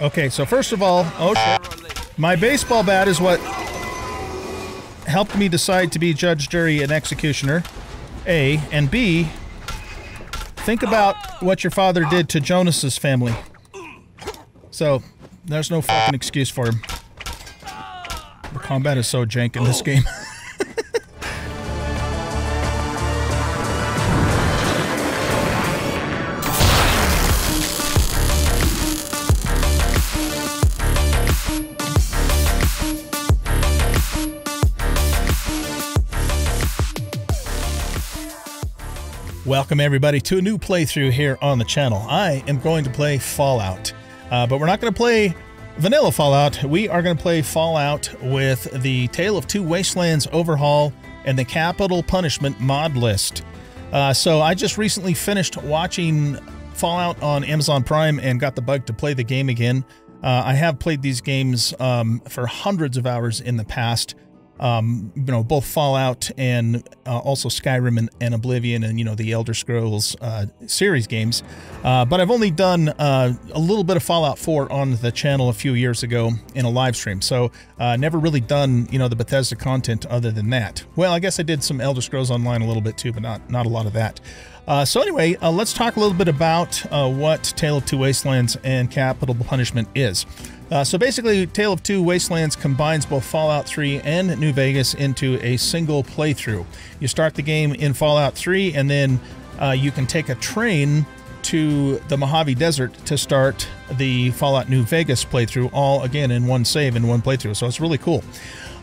Okay, so first of all, oh shit. My baseball bat is what helped me decide to be judge, jury, and executioner. A. And B. Think about what your father did to Jonas's family. So, there's no fucking excuse for him. The combat is so jank in this game. Welcome everybody to a new playthrough here on the channel. I am going to play Fallout, uh, but we're not going to play vanilla Fallout. We are going to play Fallout with the Tale of Two Wastelands overhaul and the Capital Punishment mod list. Uh, so I just recently finished watching Fallout on Amazon Prime and got the bug to play the game again. Uh, I have played these games um, for hundreds of hours in the past um, you know, both Fallout and uh, also Skyrim and, and, Oblivion and, you know, the Elder Scrolls uh, series games. Uh, but I've only done uh, a little bit of Fallout 4 on the channel a few years ago in a live stream. So uh, never really done, you know, the Bethesda content other than that. Well, I guess I did some Elder Scrolls Online a little bit too, but not, not a lot of that. Uh, so anyway, let's talk a little bit about what Tale of Two Wastelands and Capital Punishment is. Uh, so basically, Tale of Two Wastelands combines both Fallout 3 and New Vegas into a single playthrough. You start the game in Fallout 3, and then uh, you can take a train to the Mojave Desert to start the Fallout New Vegas playthrough, all again in one save in one playthrough. So it's really cool.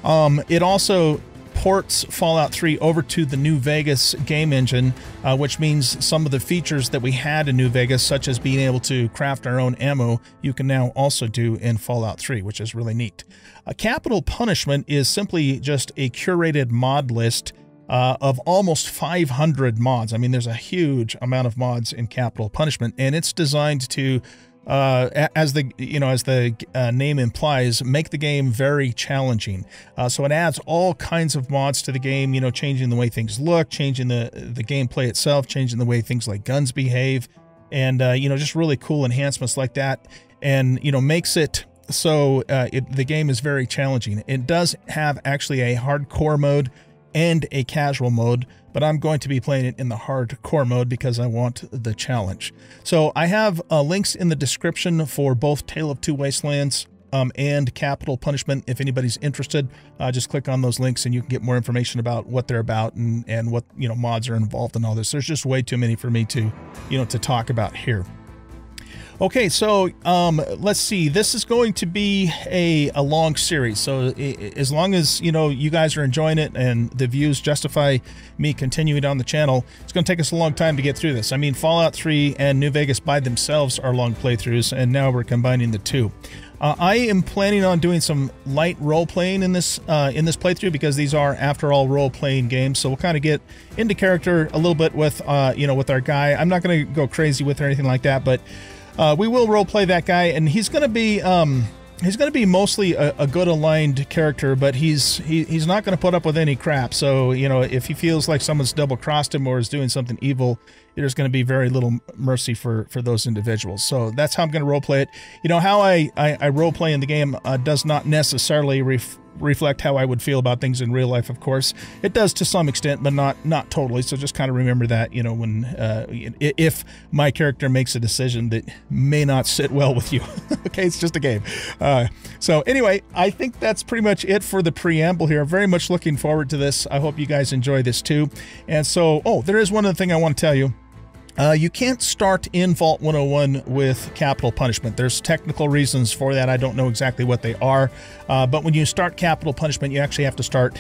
Um, it also ports Fallout 3 over to the New Vegas game engine, uh, which means some of the features that we had in New Vegas, such as being able to craft our own ammo, you can now also do in Fallout 3, which is really neat. A capital punishment is simply just a curated mod list uh, of almost 500 mods. I mean, there's a huge amount of mods in Capital Punishment, and it's designed to uh, as the you know as the uh, name implies, make the game very challenging. Uh, so it adds all kinds of mods to the game. You know, changing the way things look, changing the the gameplay itself, changing the way things like guns behave, and uh, you know just really cool enhancements like that. And you know makes it so uh, it, the game is very challenging. It does have actually a hardcore mode and a casual mode, but I'm going to be playing it in the hardcore mode because I want the challenge. So I have uh, links in the description for both Tale of Two Wastelands um, and Capital Punishment. If anybody's interested, uh, just click on those links and you can get more information about what they're about and, and what, you know, mods are involved in all this. There's just way too many for me to, you know, to talk about here. Okay, so um, let's see. This is going to be a, a long series. So as long as you know you guys are enjoying it and the views justify me continuing on the channel, it's going to take us a long time to get through this. I mean, Fallout 3 and New Vegas by themselves are long playthroughs, and now we're combining the two. Uh, I am planning on doing some light role playing in this uh, in this playthrough because these are, after all, role playing games. So we'll kind of get into character a little bit with uh, you know with our guy. I'm not going to go crazy with or anything like that, but uh, we will role play that guy, and he's going to be um, he's going to be mostly a, a, good aligned character, but he's he, he's not going to put up with any crap. So you know, if he feels like someone's double crossed him or is doing something evil, there's going to be very little mercy for for those individuals. So that's how I'm going to role play it. You know, how I I, I role play in the game uh, does not necessarily ref, reflect how I would feel about things in real life. Of course, it does to some extent, but not not totally. So just kind of remember that. You know, when uh, if my character makes a decision that may not sit well with you, okay, it's just a game. Uh, so anyway, I think that's pretty much it for the preamble here. Very much looking forward to this. I hope you guys enjoy this too. And so, oh, there is one other thing I want to tell you. Uh, you can't start in Vault 101 with capital punishment. There's technical reasons for that. I don't know exactly what they are. Uh, but when you start capital punishment, you actually have to start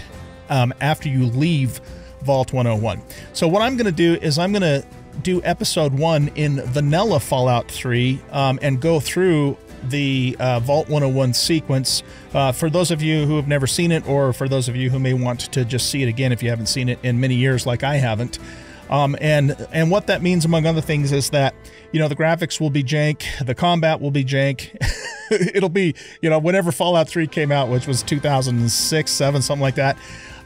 um, after you leave Vault 101. So what I'm going to do is I'm going to do episode one in vanilla Fallout 3 um, and go through the uh, Vault 101 sequence. Uh, for those of you who have never seen it, or for those of you who may want to just see it again if you haven't seen it in many years like I haven't, um, and and what that means, among other things, is that you know the graphics will be jank, the combat will be jank. It'll be you know whenever Fallout 3 came out, which was 2006, seven, something like that.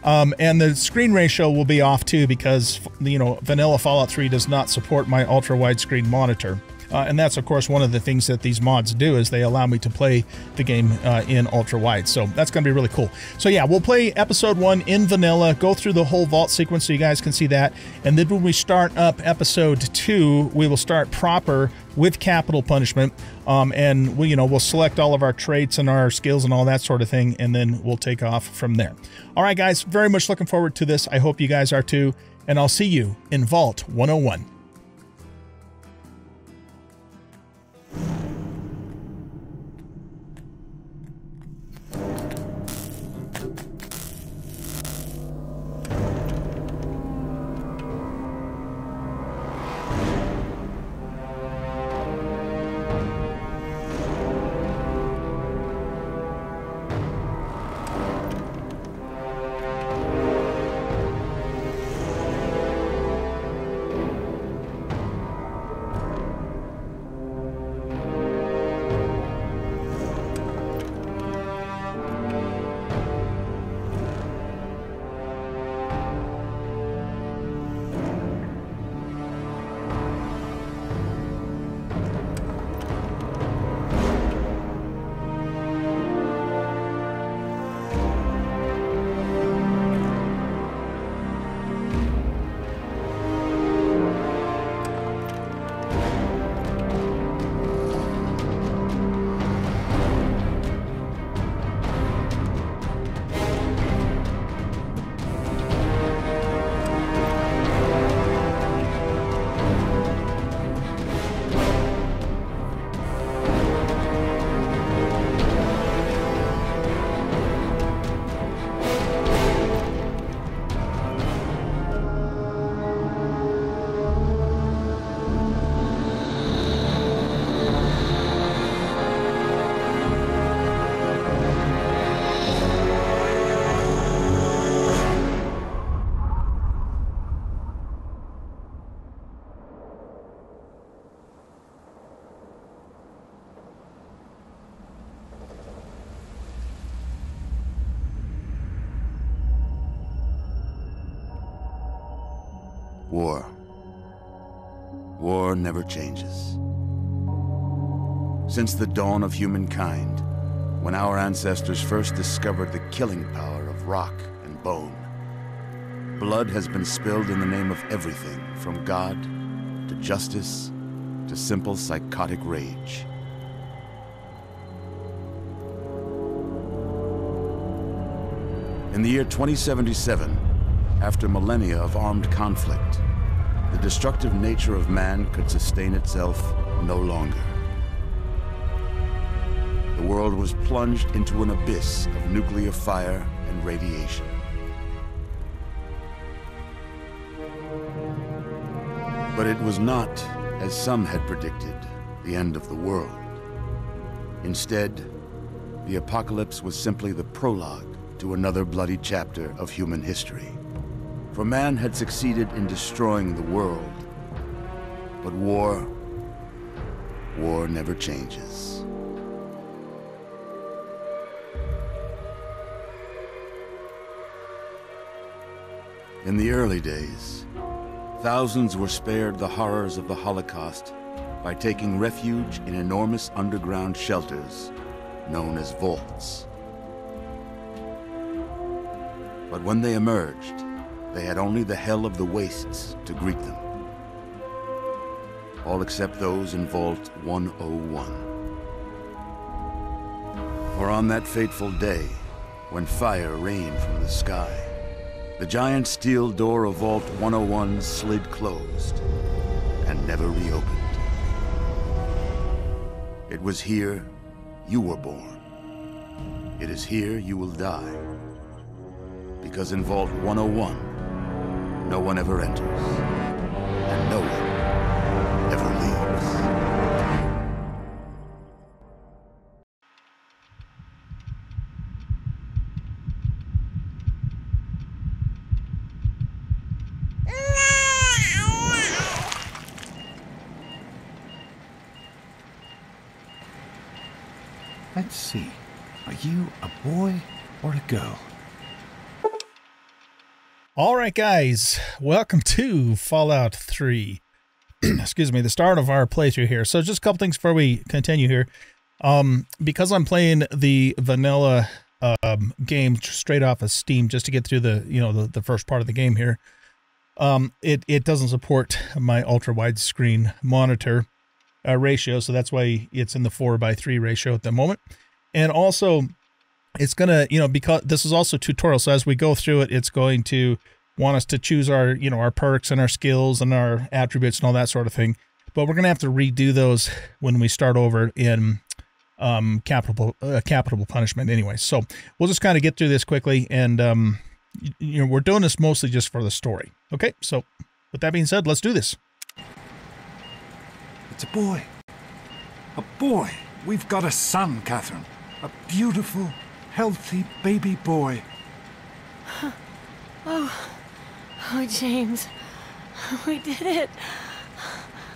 Um, and the screen ratio will be off too because you know vanilla Fallout 3 does not support my ultra widescreen monitor. Uh, and that's, of course, one of the things that these mods do is they allow me to play the game uh, in ultra wide. So that's going to be really cool. So yeah, we'll play episode one in vanilla, go through the whole vault sequence so you guys can see that. And then when we start up episode two, we will start proper with capital punishment. Um, and we, you know, we'll select all of our traits and our skills and all that sort of thing, and then we'll take off from there. All right, guys, very much looking forward to this. I hope you guys are too. And I'll see you in Vault 101. Changes. Since the dawn of humankind, when our ancestors first discovered the killing power of rock and bone, blood has been spilled in the name of everything from God to justice to simple psychotic rage. In the year 2077, after millennia of armed conflict, the destructive nature of man could sustain itself no longer. The world was plunged into an abyss of nuclear fire and radiation. But it was not, as some had predicted, the end of the world. Instead, the apocalypse was simply the prologue to another bloody chapter of human history. For man had succeeded in destroying the world. But war, war never changes. In the early days, thousands were spared the horrors of the Holocaust by taking refuge in enormous underground shelters known as vaults. But when they emerged, they had only the hell of the wastes to greet them. All except those in Vault 101. For on that fateful day, when fire rained from the sky, the giant steel door of Vault 101 slid closed and never reopened. It was here you were born. It is here you will die. Because in Vault 101, no one ever enters, and no one ever leaves. Let's see. Are you a boy or a girl? All right, guys, welcome to Fallout 3. excuse me, the start of our playthrough here. So just a couple things before we continue here. Um, because I'm playing the vanilla um, game straight off of Steam just to get through the you know the, the first part of the game here. Um, it it doesn't support my ultra wide screen monitor uh, ratio, so that's why it's in the four by three ratio at the moment. And also, it's gonna you know because this is also tutorial, so as we go through it, it's going to want us to choose our you know our perks and our skills and our attributes and all that sort of thing. But we're gonna have to redo those when we start over in um, capital uh, capital punishment anyway. So we'll just kind of get through this quickly, and um, you know we're doing this mostly just for the story. Okay, so with that being said, let's do this. It's a boy. A boy. We've got a son, Catherine. A beautiful, healthy baby boy. Oh, oh, James, we did it.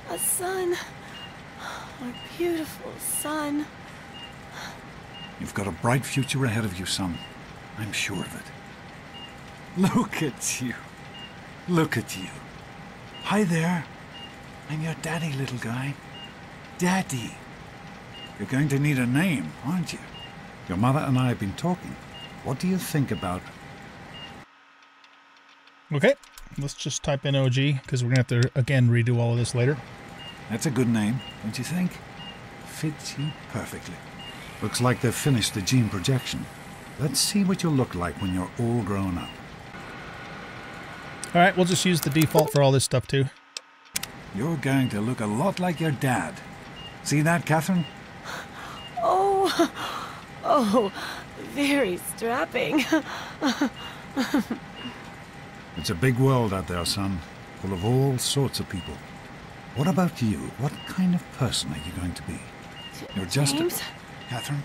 A son. Our beautiful son. You've got a bright future ahead of you, son. I'm sure of it. Look at you. Look at you. Hi there. I'm your daddy, little guy. Daddy. You're going to need a name, aren't you? Your mother and I have been talking. What do you think about Okay, let's just type in OG because we're gonna have to again redo all of this later. That's a good name, don't you think? Fits you perfectly. Looks like they've finished the gene projection. Let's see what you'll look like when you're all grown up. All right, we'll just use the default for all this stuff too. You're going to look a lot like your dad. See that, Catherine? Oh, oh, very strapping. It's a big world out there, son, full of all sorts of people. What about you? What kind of person are you going to be? You're just James? a... Catherine?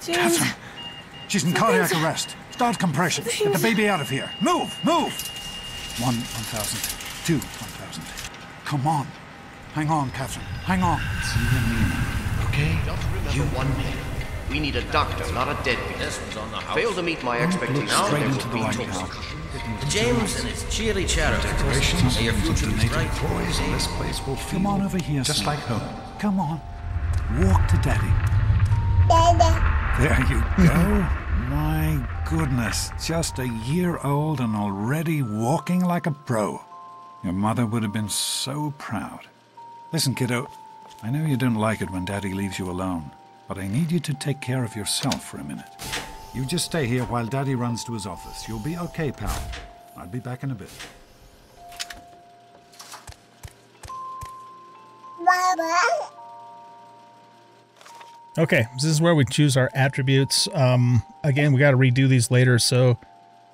James, Catherine! She's in cardiac arrest. Start compression. Get the baby out of here. Move! Move! One, 1,000. Two, 1,000. Come on. Hang on, Catherine. Hang on. It's you and me okay? Just remember one thing. We need a doctor, not a deadbeat. This was on the house. Fail to meet my expectations, straight there will the be light trouble. now. James and his cheery chatter. Decorations May your and future be donated bright. toys, and this place will feel Come on over here, just son. like home. Come on. Walk to Daddy. There you go. My goodness, just a year old and already walking like a pro. Your mother would have been so proud. Listen, kiddo, I know you don't like it when Daddy leaves you alone, but I need you to take care of yourself for a minute. You just stay here while Daddy runs to his office. You'll be okay, pal. I'll be back in a bit. Okay, this is where we choose our attributes. Um, again, we got to redo these later, so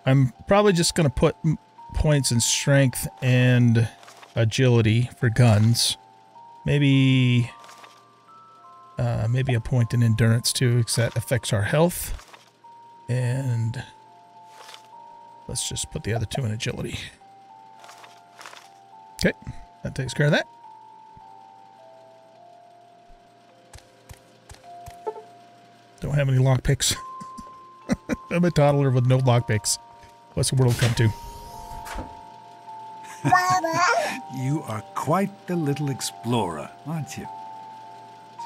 I'm probably just going to put points in strength and agility for guns. Maybe, uh, maybe a point in endurance too, because that affects our health. And let's just put the other two in agility. Okay, that takes care of that. Don't have any lockpicks. I'm a toddler with no lockpicks. What's the world come to? You are quite the little explorer, aren't you?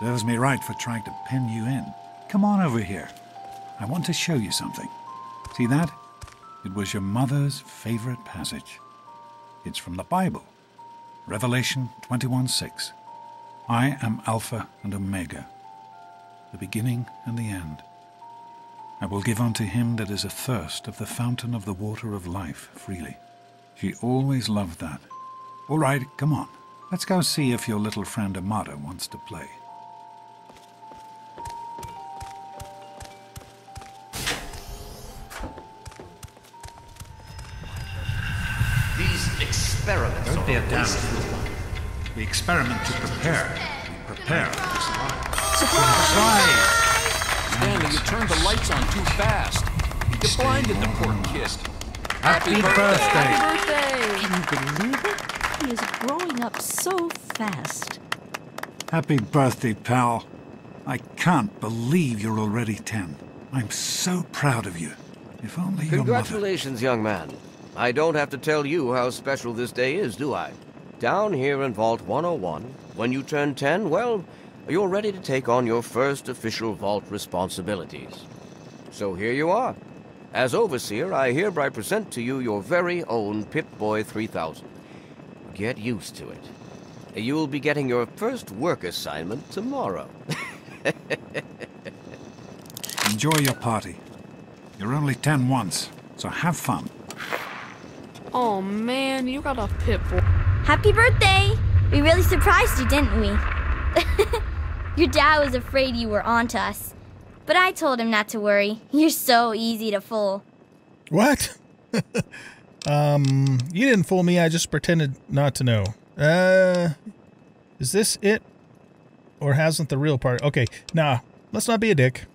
Serves me right for trying to pin you in. Come on over here. I want to show you something. See that? It was your mother's favorite passage. It's from the Bible. Revelation 21:6. I am Alpha and Omega, the beginning and the end. I will give unto him that is athirst of the fountain of the water of life freely. She always loved that. All right, come on. Let's go see if your little friend Amata wants to play. Experiments Don't be a a damn fool. We experiment to prepare. We prepare to survive. Surprise! Stanley, you turned the lights on too fast. You blinded the poor kid. Happy birthday! birthday! Can you believe it? He is growing up so fast. Happy birthday, pal. I can't believe you're already 10. I'm so proud of you. If only your mother. Congratulations, young man. I don't have to tell you how special this day is, do I? Down here in Vault 101, when you turn 10, well, you're ready to take on your first official vault responsibilities. So here you are. As Overseer, I hereby present to you your very own Pip-Boy 3000. Get used to it. You'll be getting your first work assignment tomorrow. Enjoy your party. You're only ten once, so have fun. Oh man, you got a Pip-Boy. Happy birthday! We really surprised you, didn't we? Your dad was afraid you were onto us. But I told him not to worry. You're so easy to fool. What? um, you didn't fool me. I just pretended not to know. Uh, is this it? Or hasn't the real part? Okay, nah, let's not be a dick.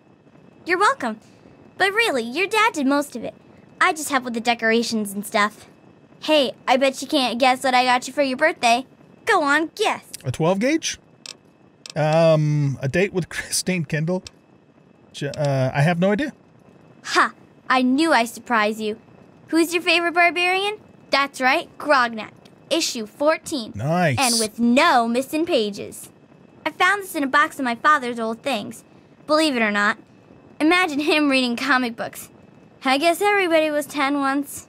You're welcome. But really, your dad did most of it. I just helped with the decorations and stuff. Hey, I bet you can't guess what I got you for your birthday. Go on, guess. A 12 gauge? Um, a date with Christine Kendall? J- Uh, I have no idea. Ha! I knew I surprised you. Who's your favorite barbarian? That's right, Grognak. Issue 14. Nice. And with no missing pages. I found this in a box of my father's old things. Believe it or not. Imagine him reading comic books. I guess everybody was 10 once.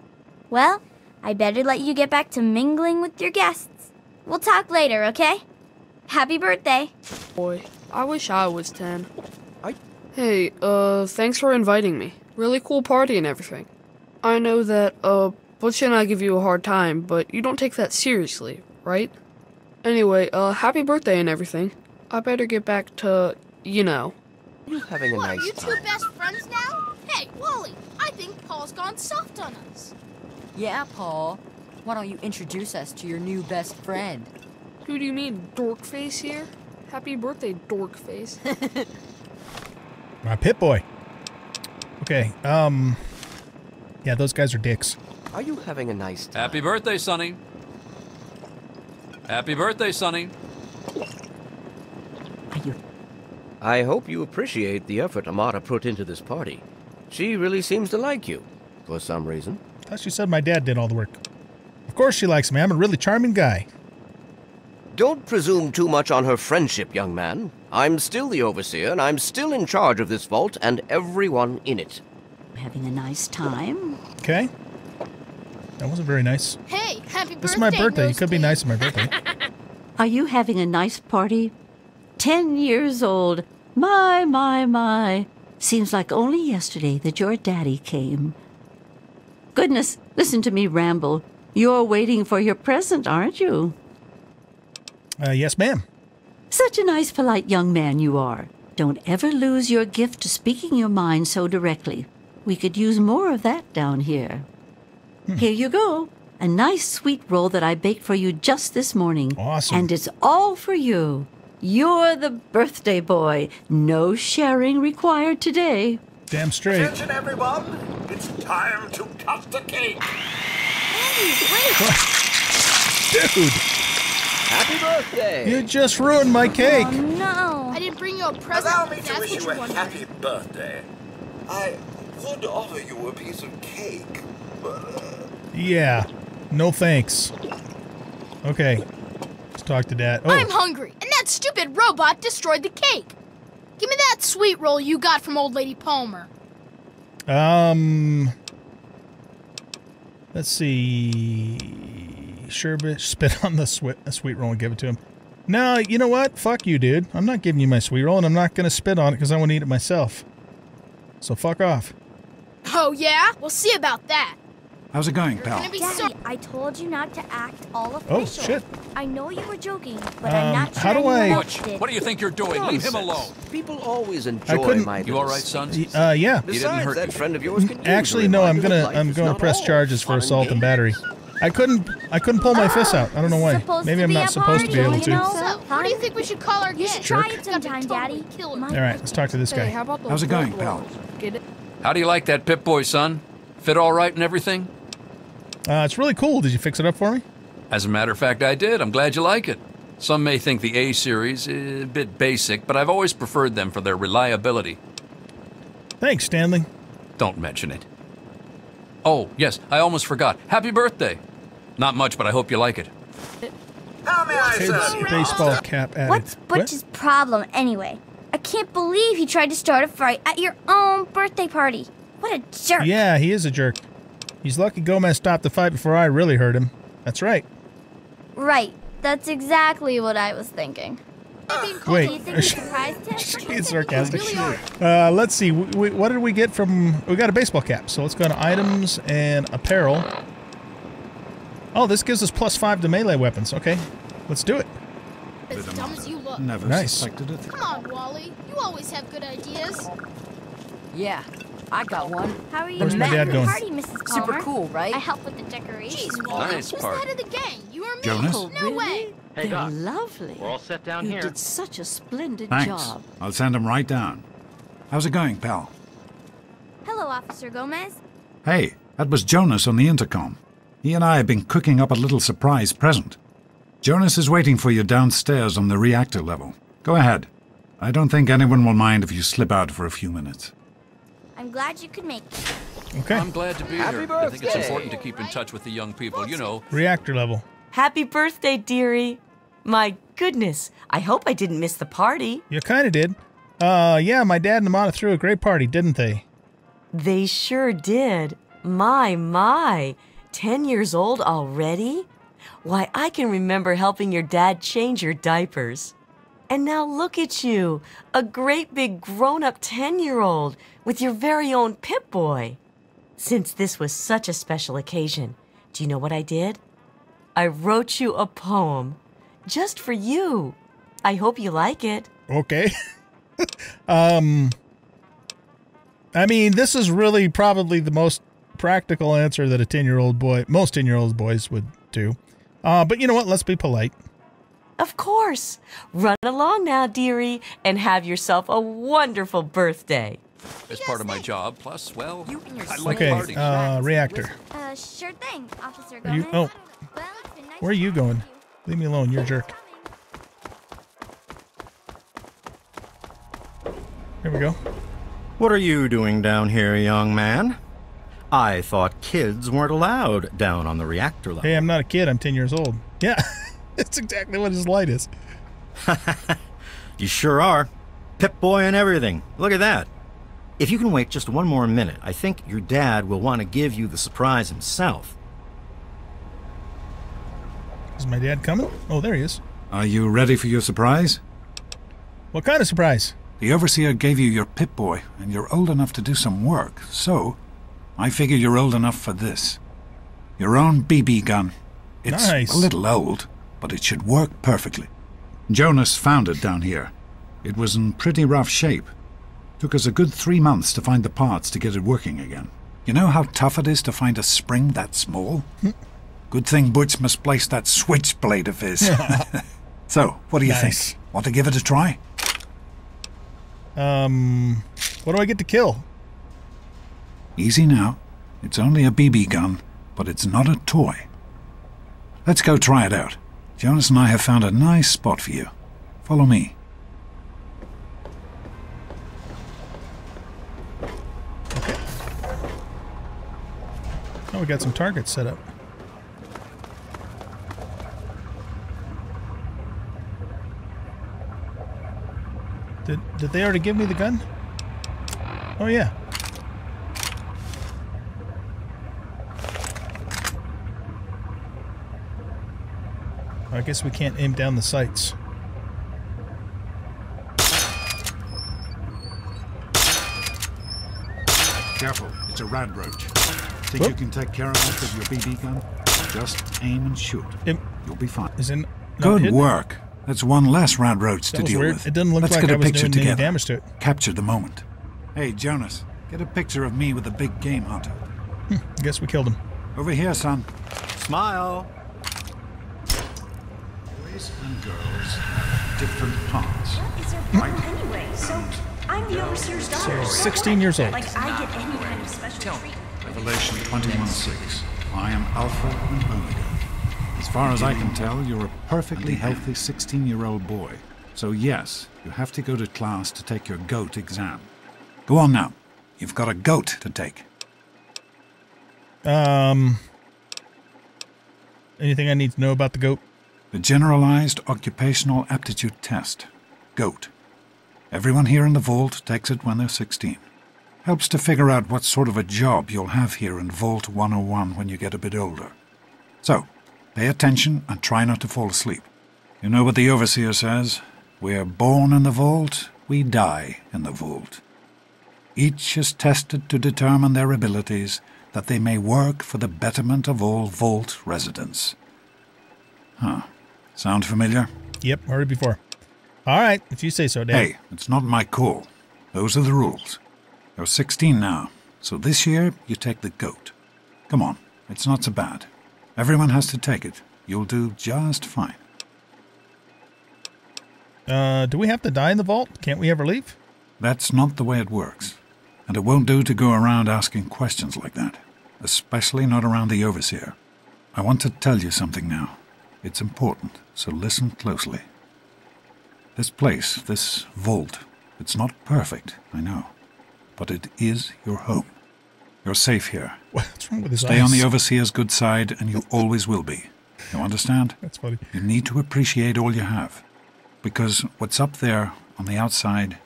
Well, I better let you get back to mingling with your guests. We'll talk later, okay? Happy birthday. Boy, I wish I was 10. I- Hey, uh, thanks for inviting me. Really cool party and everything. I know that, uh, Butch and I give you a hard time, but you don't take that seriously, right? Anyway, uh, happy birthday and everything. I better get back to, you know. you having a What, nice are you two time? best friends now? Hey, Wally, I think Paul's gone soft on us. Yeah, Paul. Why don't you introduce us to your new best friend? Who do you mean, Dorkface here? Happy birthday, Dorkface. My Pip-Boy. Okay, um, yeah, those guys are dicks. Are you having a nice time? Happy birthday, Sonny. Happy birthday, Sonny. I hope you appreciate the effort Amata put into this party. She really seems to like you, for some reason. Thought she said my dad did all the work. Of course she likes me. I'm a really charming guy. Don't presume too much on her friendship, young man. I'm still the overseer, and I'm still in charge of this vault and everyone in it. Having a nice time? Okay. That wasn't very nice. Hey, happy birthday. This is my birthday. You could be nice on my birthday. Are you having a nice party? Ten years old. My, my, my. Seems like only yesterday that your daddy came. Goodness, listen to me ramble. You're waiting for your present, aren't you? Uh, yes, ma'am. Such a nice, polite young man you are. Don't ever lose your gift to speaking your mind so directly. We could use more of that down here. Here you go. A nice sweet roll that I baked for you just this morning. Awesome. And it's all for you. You're the birthday boy. No sharing required today. Damn straight. Attention, everyone! It's time to cut the cake! Dude, Happy birthday! you just ruined my cake. Oh, No. I didn't bring you a present. Allow me if to that's wish you you a wanted. happy birthday. I would offer you a piece of cake, but uh, Yeah. No thanks. Okay. Let's talk to dad. Oh, I'm hungry, and that stupid robot destroyed the cake. Give me that sweet roll you got from old lady Palmer. Um, let's see. Bitch, spit on the sweet, sweet roll and give it to him. No, you know what? Fuck you, dude. I'm not giving you my sweet roll, and I'm not gonna spit on it because I want to eat it myself. So fuck off. Oh yeah? We'll see about that. How's it going, pal? Gonna be so. Daddy, I told you not to act all official. Oh shit. I know you were joking, but Um, I'm not sure how do I- else Butch, did. what do you think you're doing? Leave him alone. People always enjoy I couldn't- my You all right, son? Uh, yeah. He didn't Besides, hurt that you. friend of yours can Actually, no. I'm gonna I'm gonna press charges for fun assault and battery. I couldn't I couldn't pull my fist out. I don't know why. Maybe I'm not a supposed to be able to. know? So, what do you think we should call our You should try Jerk. it sometime, Daddy. All right, let's talk to this hey, guy. how How's it going, pal? roll? Get it? How do you like that Pip Boy, son? Fit all right and everything? Uh, it's really cool. Did you fix it up for me? As a matter of fact, I did. I'm glad you like it. Some may think the A series is a bit basic, but I've always preferred them for their reliability. Thanks, Stanley. Don't mention it. Oh, yes, I almost forgot. Happy birthday! Not much, but I hope you like it. How may I Kids serve baseball cap added. What's Butch's problem anyway? I can't believe he tried to start a fight at your own birthday party. What a jerk. Yeah, he is a jerk. He's lucky Gomez stopped the fight before I really hurt him. That's right. Right. That's exactly what I was thinking. Wait. Do you think he surprised? She's sarcastic. Uh, let's see. We, we, what did we get from? We got a baseball cap. So let's go to items and apparel. Oh, this gives us plus five to melee weapons. Okay, let's do it. As dumb as you look. Never Nice. suspected it. Come on, Wally. You always have good ideas. Yeah, I got one. How are you Where's my at dad the going? party, Mrs. Palmer? Super cool, right? I help with the decorations. Jeez, Wally. Nice Who's party. the head of the gang? You or me? Jonas? Oh, No way. They're lovely. We're all set down you here. did such a splendid Thanks. job. I'll send him right down. How's it going, pal? Hello, Officer Gomez. Hey, that was Jonas on the intercom. He and I have been cooking up a little surprise present. Jonas is waiting for you downstairs on the reactor level. Go ahead. I don't think anyone will mind if you slip out for a few minutes. I'm glad you could make it. Okay. I'm glad to be Happy here. I think it's important to keep in touch with the young people. You know, Reactor level. Happy birthday, dearie. My goodness, I hope I didn't miss the party. You kind of did. Uh, yeah, my dad and Amata threw a great party, didn't they? They sure did. My, my. Ten years old already? Why, I can remember helping your dad change your diapers. And now look at you, a great big grown up 10 year old with your very own Pip Boy. Since this was such a special occasion, do you know what I did? I wrote you a poem just for you. I hope you like it. Okay. um, I mean, this is really probably the most practical answer that a 10 year old boy, most 10 year old boys would do. Uh, but you know what? Let's be polite. Of course. Run along now, dearie, and have yourself a wonderful birthday. As part of my job. Plus, well, I like Okay, parties. uh, reactor. Uh, sure thing, Officer Are you, oh, Well, nice where are you going? Leave me alone. You're a jerk. Here we go. What are you doing down here, young man? I thought kids weren't allowed down on the reactor level. Hey, I'm not a kid. I'm 10 years old. Yeah, that's exactly what his light is. You sure are. Pip Boy and everything. Look at that. If you can wait just one more minute, I think your dad will want to give you the surprise himself. Is my dad coming? Oh, there he is. Are you ready for your surprise? What kind of surprise? The Overseer gave you your Pip Boy, and you're old enough to do some work, so I figure you're old enough for this. Your own BB gun. It's Nice. a little old, but it should work perfectly. Jonas found it down here. It was in pretty rough shape. Took us a good three months to find the parts to get it working again. You know how tough it is to find a spring that small? Good thing Butch misplaced that switchblade of his. so, what do you Nice. think? Want to give it a try? Um, what do I get to kill? Easy now. It's only a BB gun, but it's not a toy. Let's go try it out. Jonas and I have found a nice spot for you. Follow me. Oh, we got some targets set up. Did, did they already give me the gun? Oh, yeah. I guess we can't aim down the sights. Careful, it's a rad roach. Think you can take care of it with your BB gun? Just aim and shoot. You'll be fine. Is in Good hidden? work. That's one less rad roach That to deal weird. with. It didn't look Let's like get I a was picture doing any damage to it. Capture the moment. Hey, Jonas, get a picture of me with the big game hunter. Hmm, I guess we killed him. Over here, son. Smile. Boys and girls have different parts. Is there problem anyway? So I'm the overseer's daughter. So, 16 years old. Like I get any kind of special treatment. Revelation 21:6. I am Alpha and Omega. As far as I can tell, you're a perfectly healthy 16-year-old boy. So yes, you have to go to class to take your GOAT exam. Go on now. You've got a GOAT to take. Um, anything I need to know about the goat? The Generalized Occupational Aptitude Test, GOAT. Everyone here in the vault takes it when they're 16. Helps to figure out what sort of a job you'll have here in Vault 101 when you get a bit older. So, pay attention and try not to fall asleep. You know what the Overseer says? We're born in the vault, we die in the vault. Each is tested to determine their abilities that they may work for the betterment of all vault residents. Huh. Sound familiar? Yep, heard it before. All right, if you say so, Dad. Hey, it's not my call. Those are the rules. You're 16 now, so this year you take the goat. Come on, it's not so bad. Everyone has to take it. You'll do just fine. Uh, do we have to die in the vault? Can't we ever leave? That's not the way it works. And it won't do to go around asking questions like that, especially not around the Overseer. I want to tell you something now. It's important, so listen closely. This place, this vault, it's not perfect, I know. But it is your home. You're safe here. What's wrong with his Stay eyes? on the Overseer's good side, and you always will be. You understand? That's funny. You need to appreciate all you have. Because what's up there on the outside,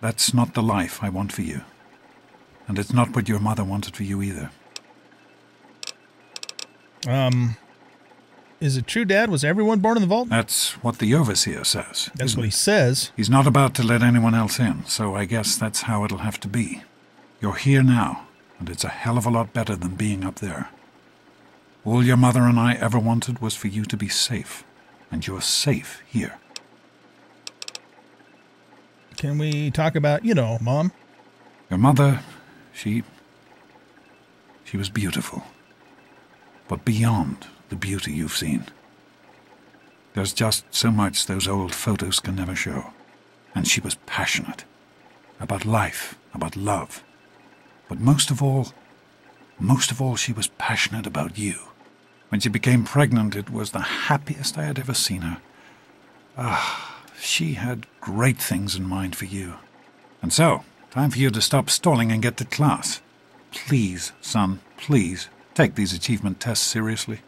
that's not the life I want for you. And it's not what your mother wanted for you either. Um, is it true, Dad? Was everyone born in the vault? That's what the Overseer says. That's what he says. He's not about to let anyone else in, so I guess that's how it'll have to be. You're here now, and it's a hell of a lot better than being up there. All your mother and I ever wanted was for you to be safe, and you're safe here. Can we talk about, you know, Mom? Your mother, she. she was beautiful. But beyond the beauty you've seen. There's just so much those old photos can never show. And she was passionate. About life, about love. But most of all, most of all, she was passionate about you. When she became pregnant, it was the happiest I had ever seen her. Ah, she had great things in mind for you. And so, time for you to stop stalling and get to class. Please, son, please, take these achievement tests seriously.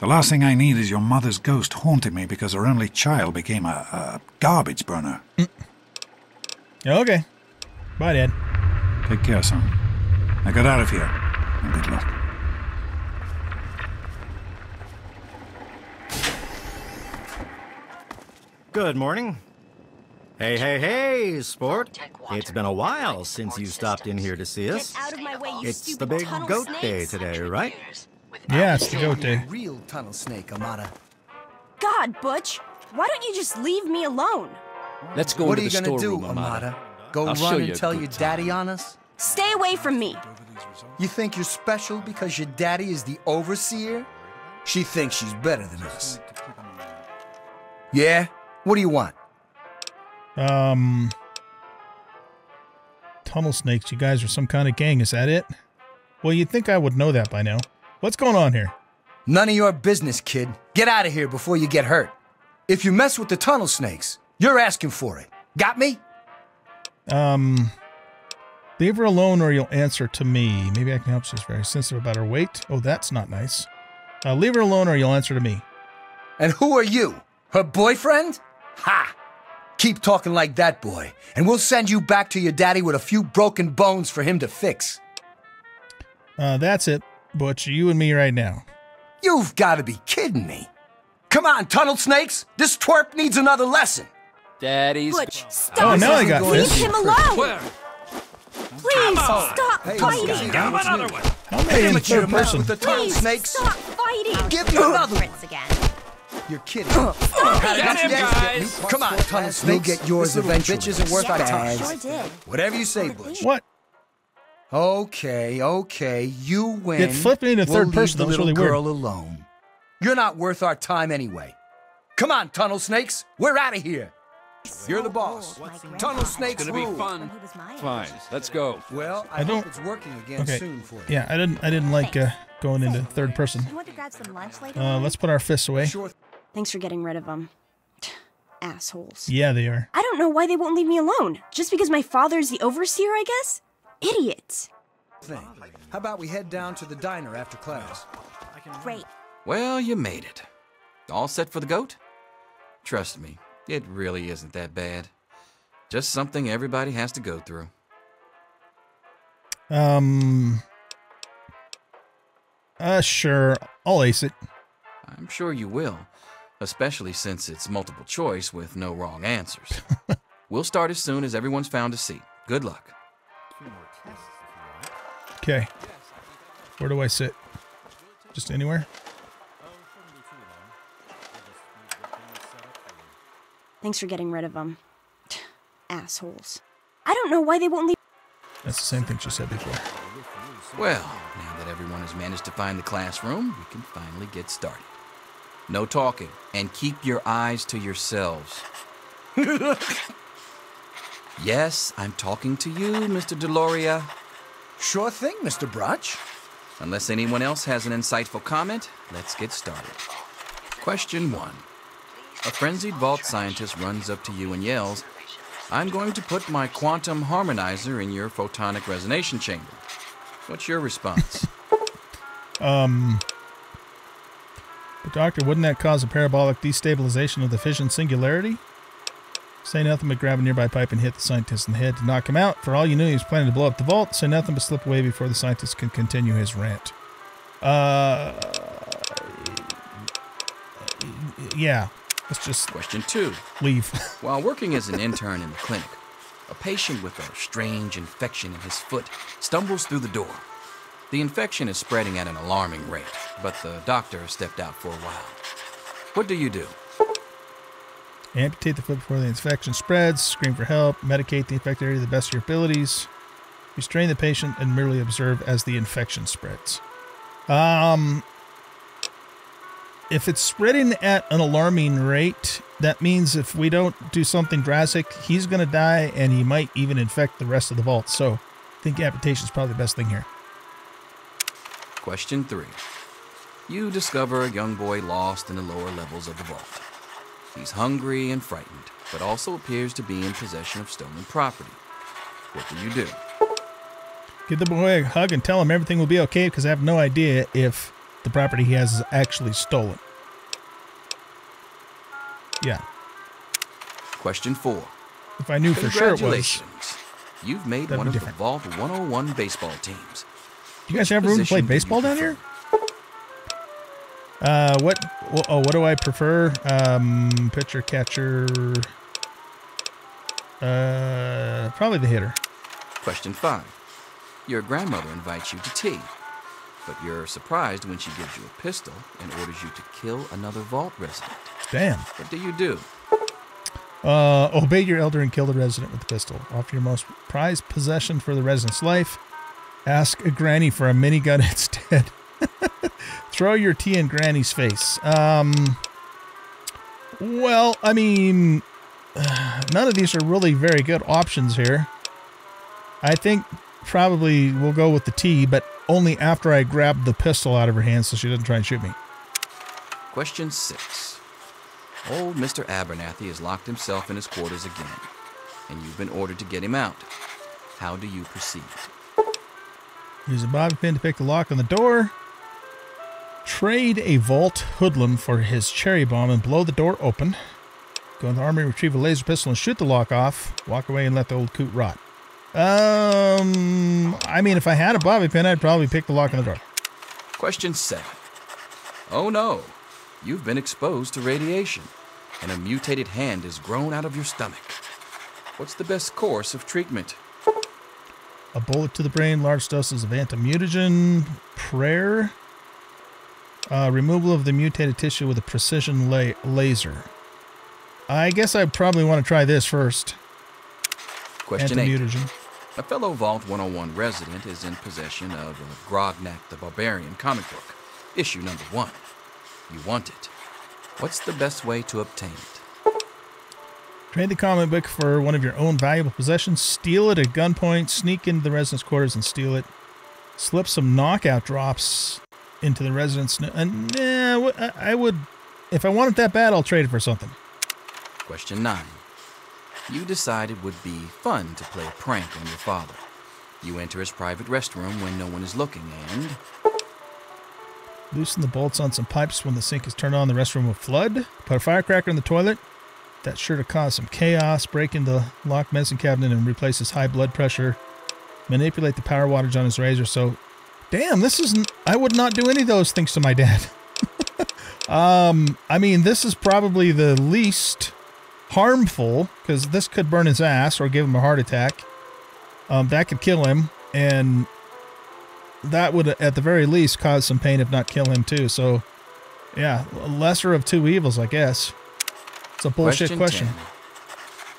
The last thing I need is your mother's ghost haunting me because her only child became a, a garbage burner. Mm. Okay. Bye, Dad. Take care, son. Now get out of here, and good luck. Good morning. Hey, hey, hey, sport. It's been a while since you stopped in here to see us. out of my way, It's the big goat snakes. day today, right? Yeah, it's the goat day. Real tunnel snake, Amata. God, Butch, why don't you just leave me alone? Let's go what into are you the gonna do, storeroom, Amata. Amata? Go I'll show run you and tell good your time. daddy on us? Stay away from me. You think you're special because your daddy is the overseer? She thinks she's better than us. Yeah? What do you want? Um, tunnel snakes. You guys are some kind of gang. Is that it? Well, you'd think I would know that by now. What's going on here? None of your business, kid. Get out of here before you get hurt. If you mess with the tunnel snakes, you're asking for it. Got me? Um, leave her alone or you'll answer to me. Maybe I can help. She's very sensitive about her weight. Oh, that's not nice. Uh, leave her alone or you'll answer to me. And who are you? Her boyfriend? Ha! Keep talking like that, boy, and we'll send you back to your daddy with a few broken bones for him to fix. Uh, that's it, Butch. You and me right now. You've got to be kidding me. Come on, tunnel snakes. This twerp needs another lesson. Daddy's. Butch, stop. Oh, now I got Leave this. him alone. Where? Please stop Hey, fighting. Scotty, Got another one. How many in Amateur third person? with the tunnel Please snakes. stop fighting. Give you another one. again. You're kidding. Stop Get him, guys. Come on, tunnel snakes. We'll get yours This little eventually. bitch isn't worth our time. Sure did. Whatever you say, Butch. What? Okay, okay, you win. It flipped me to We'll third person. The That was little really weird. girl alone. You're not worth our time anyway. Come on, tunnel snakes. We're out of here. You're the boss. Tunnel snakes It's gonna rule. be fun. Fine, let's go. Well, I, I don't- hope it's working again Okay. soon for you. Yeah, I didn't. I didn't like uh, going into third person. You want to grab some lunch later? Uh, let's put our fists away. Sure Thanks for getting rid of them. Assholes. Yeah, they are. I don't know why they won't leave me alone. Just because my father's the overseer, I guess? Idiots. thing. How about we head down to the diner after class? Great. Well, you made it. All set for the goat? Trust me, it really isn't that bad. Just something everybody has to go through. Um. Uh, sure. I'll ace it. I'm sure you will, especially since it's multiple choice with no wrong answers. we'll start as soon as everyone's found a seat. Good luck. Okay. Where do I sit? Just anywhere? Thanks for getting rid of them. Assholes. I don't know why they won't leave. That's the same thing she said before. Well, now that everyone has managed to find the classroom, we can finally get started. No talking, and keep your eyes to yourselves. yes, I'm talking to you, Mr. Deloria. Sure thing, Mr. Brotch. Unless anyone else has an insightful comment, let's get started. Question one. A frenzied vault scientist runs up to you and yells, I'm going to put my quantum harmonizer in your photonic resonation chamber. What's your response? Um. But doctor, wouldn't that cause a parabolic destabilization of the fission singularity? Say nothing but grab a nearby pipe and hit the scientist in the head to knock him out. For all you knew, he was planning to blow up the vault. Say nothing but slip away before the scientist can continue his rant. Uh. Yeah. Let's just Question two. leave. While working as an intern in the clinic, a patient with a strange infection in his foot stumbles through the door. The infection is spreading at an alarming rate, but the doctor has stepped out for a while. What do you do? Amputate the foot before the infection spreads. Scream for help. Medicate the infected area to the best of your abilities. Restrain the patient and merely observe as the infection spreads. Um, if it's spreading at an alarming rate, that means if we don't do something drastic, he's going to die and he might even infect the rest of the vault. So I think amputation is probably the best thing here. Question three. You discover a young boy lost in the lower levels of the vault. He's hungry and frightened, but also appears to be in possession of stolen property. What do you do? Give the boy a hug and tell him everything will be okay because I have no idea if the property he has is actually stolen. Yeah. Question four. If I knew for sure it was. You've made one of the different. Vault 101 baseball teams. Do you guys have room to play baseball down here? Uh, what? wh- Oh, what do I prefer? Um, pitcher, catcher. Uh, probably the hitter. Question five. Your grandmother invites you to tea, but you're surprised when she gives you a pistol and orders you to kill another vault resident. Damn. What do you do? Uh, obey your elder and kill the resident with the pistol. Offer your most prized possession for the resident's life. Ask a granny for a minigun instead. Throw your tea in granny's face. Um. Well, I mean, none of these are really very good options here. I think probably we'll go with the tea, but only after I grab the pistol out of her hand so she doesn't try and shoot me. Question six. Old Mr. Abernathy has locked himself in his quarters again, and you've been ordered to get him out. How do you proceed? Use a bobby pin to pick the lock on the door. Trade a vault hoodlum for his cherry bomb and blow the door open. Go in the armory, retrieve a laser pistol, and shoot the lock off. Walk away and let the old coot rot. Um, I mean, if I had a bobby pin, I'd probably pick the lock on the door. Question seven. Oh no, you've been exposed to radiation, and a mutated hand has grown out of your stomach. What's the best course of treatment? A bullet to the brain, large doses of antimutagen, prayer, uh, removal of the mutated tissue with a precision la- laser. I guess I probably want to try this first. Question eight. A fellow Vault 101 resident is in possession of a Grognak the Barbarian comic book, issue number one. You want it. What's the best way to obtain it? Trade the comic book for one of your own valuable possessions. Steal it at gunpoint. Sneak into the residence quarters and steal it. Slip some knockout drops into the residence. And uh, nah, I would, if I want it that bad, I'll trade it for something. Question 9. You decide it would be fun to play a prank on your father. You enter his private restroom when no one is looking and. Loosen the bolts on some pipes when the sink is turned on. The restroom will flood. Put a firecracker in the toilet. That's sure to cause some chaos. Break into the locked medicine cabinet and replace his high blood pressure. Manipulate the power wattage on his razor. So, damn, this isn't. I would not do any of those things to my dad. um, I mean, this is probably the least harmful because this could burn his ass or give him a heart attack. Um, that could kill him, and that would, at the very least, cause some pain, if not kill him too. So, yeah, lesser of two evils, I guess. It's a bullshit question. 10.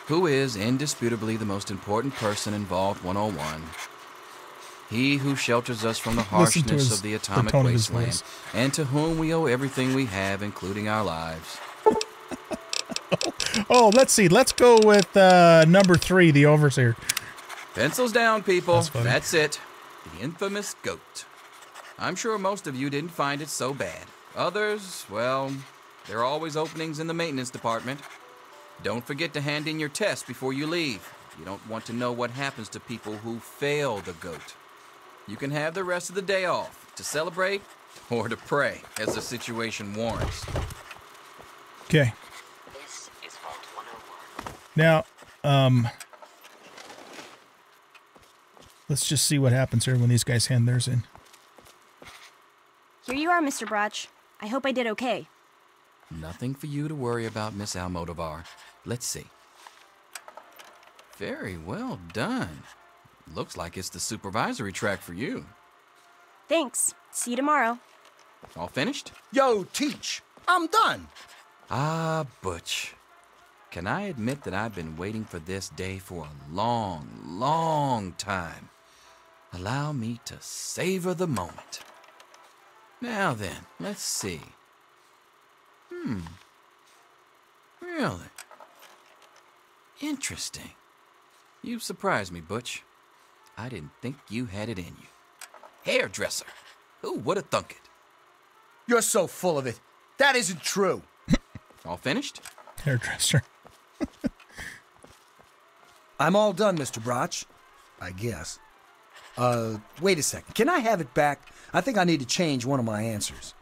Who is indisputably the most important person in Vault 101? He who shelters us from the harshness his- of the atomic wasteland, and to whom we owe everything we have, including our lives. Oh, let's see. Let's go with uh, number three, the overseer. Pencils down, people. That's. That's it. The infamous goat. I'm sure most of you didn't find it so bad. Others, well, there are always openings in the maintenance department. Don't forget to hand in your test before you leave. You don't want to know what happens to people who fail the goat. You can have the rest of the day off to celebrate or to pray as the situation warrants. Okay. Now, um, let's just see what happens here when these guys hand theirs in. Here you are, Mr. Brotch. I hope I did okay. Nothing for you to worry about, Miss Almodovar. Let's see. Very well done. Looks like it's the supervisory track for you. Thanks. See you tomorrow. All finished? Yo, Teach, I'm done. Ah, Butch. Can I admit that I've been waiting for this day for a long, long time? Allow me to savor the moment. Now then, let's see. Hmm. Really? Interesting. You've surprised me, Butch. I didn't think you had it in you. Hairdresser. Who would have thunk it? You're so full of it. That isn't true. All finished? Hairdresser. I'm all done, Mr. Brotch. I guess. Uh, wait a second. Can I have it back? I think I need to change one of my answers.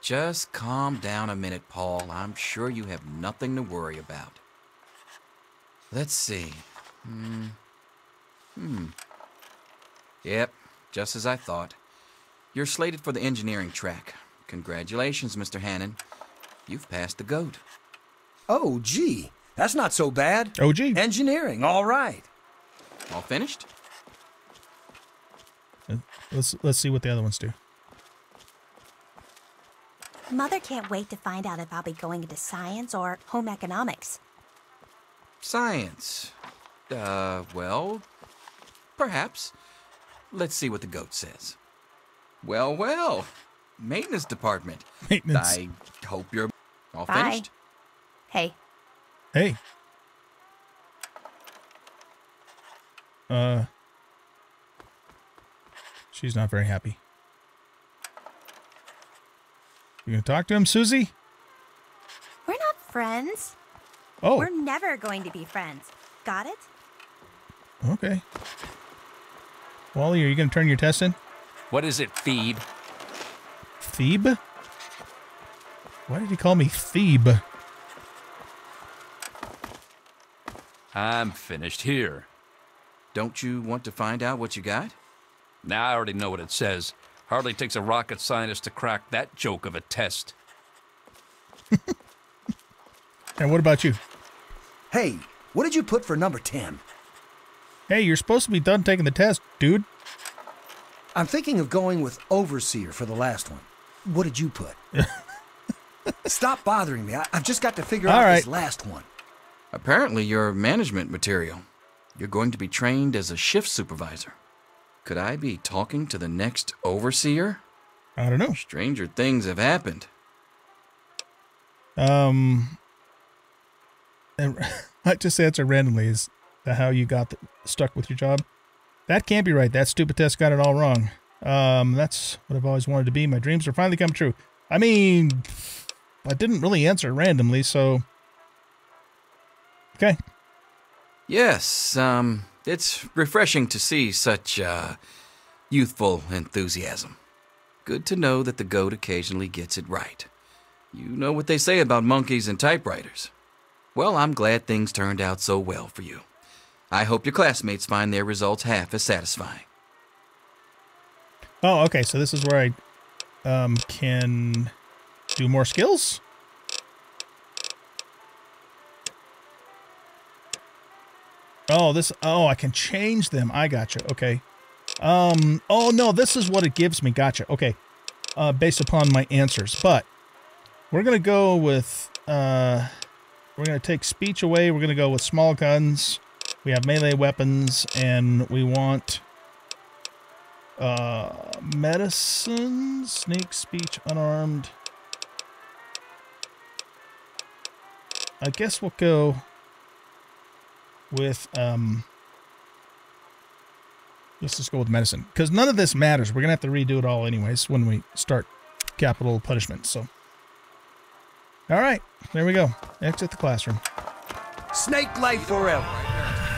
Just calm down a minute, Paul. I'm sure you have nothing to worry about. Let's see. Hmm. Hmm. Yep, just as I thought. You're slated for the engineering track. Congratulations, Mr. Hannon. You've passed the goat. Oh, gee. That's not so bad. Oh, gee. Engineering, all right. All finished? Uh, Let's let's see what the other ones do. Mother can't wait to find out if I'll be going into science or home economics. Science. Uh, well, perhaps. Let's see what the goat says. Well, well. Maintenance department. Maintenance. I hope you're all Bye. finished. Hey, Hey. Uh. She's not very happy. You gonna talk to him, Susie? we're not friends. Oh. We're never going to be friends. Got it? Okay. Wally, are you gonna turn your test in? What is it, Phoebe? Thebe? Why did you call me Thebe? I'm finished here. Don't you want to find out what you got? Now I already know what it says. Hardly takes a rocket scientist to crack that joke of a test. And what about you? Hey, what did you put for number 10? Hey, you're supposed to be done taking the test, dude. I'm thinking of going with Overseer for the last one. What did you put? Stop bothering me. I, I've just got to figure All out right. this last one. Apparently, you're management material. You're going to be trained as a shift supervisor. Could I be talking to the next overseer? I don't know. Stranger things have happened. Um, I just answer randomly. Is that how you got the, stuck with your job? That can't be right. That stupid test got it all wrong. Um, that's what I've always wanted to be. My dreams are finally come true. I mean, I didn't really answer randomly, so okay. Yes, um, it's refreshing to see such, uh, youthful enthusiasm. Good to know that the goat occasionally gets it right. You know what they say about monkeys and typewriters. Well, I'm glad things turned out so well for you. I hope your classmates find their results half as satisfying. Oh, okay. So this is where I um, can do more skills. Oh, this. Oh, I can change them. I gotcha. Okay. Um. Oh no, this is what it gives me. Gotcha. Okay. Uh, based upon my answers, but we're gonna go with. Uh, we're gonna take speech away. We're gonna go with small guns. We have melee weapons, and we want. Uh, medicine, snake speech, unarmed. I guess we'll go with um let's just go with medicine because none of this matters we're gonna have to redo it all anyways when we start capital punishment so all right there we go exit the classroom Snake life forever.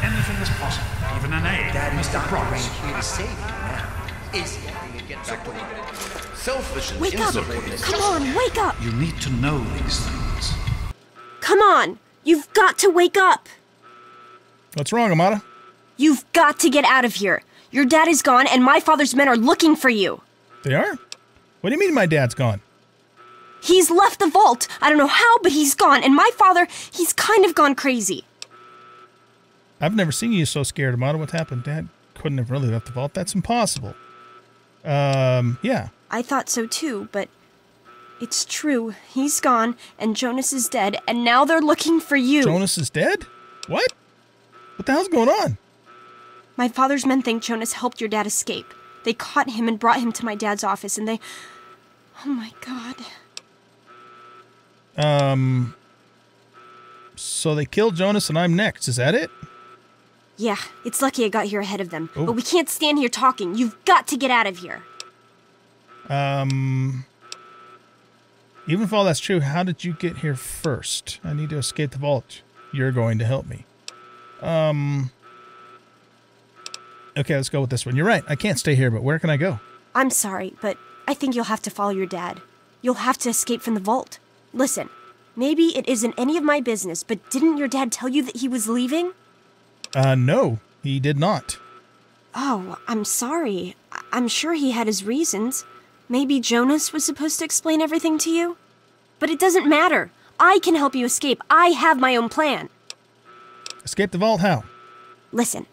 Anything is possible, even an egg, Daddy's Mr. not Cross. here to save you now. Is he? Selfish and Wake up! Come on, wake up! You need to know these things. Come on! You've got to wake up! what's wrong amata You've got to get out of here. Your dad is gone, and my father's men are looking for you. they are what do you mean my dad's gone He's left the vault. I don't know how, but he's gone. And my father, he's kind of gone crazy. I've never seen you so scared amata what happened dad couldn't have really left the vault that's impossible um yeah I thought so too, but it's true. He's gone, and Jonas is dead, and now they're looking for you. jonas is dead what what the hell's going on My father's men think Jonas helped your dad escape. They caught him and brought him to my dad's office, and they. Oh my god. um so they killed jonas and i'm next is that it Yeah, it's lucky I got here ahead of them. Oh. But we can't stand here talking. You've got to get out of here. Um, even if all that's true, how did you get here first? I need to escape the vault. You're going to help me. Um, okay, let's go with this one. You're right. I can't stay here, but where can I go? I'm sorry, but I think you'll have to follow your dad. You'll have to escape from the vault. Listen, maybe it isn't any of my business, but didn't your dad tell you that he was leaving? Uh, no, he did not. Oh, I'm sorry. I- I'm sure he had his reasons. Maybe Jonas was supposed to explain everything to you? But it doesn't matter. I can help you escape. I have my own plan. Escape the vault? How? Listen,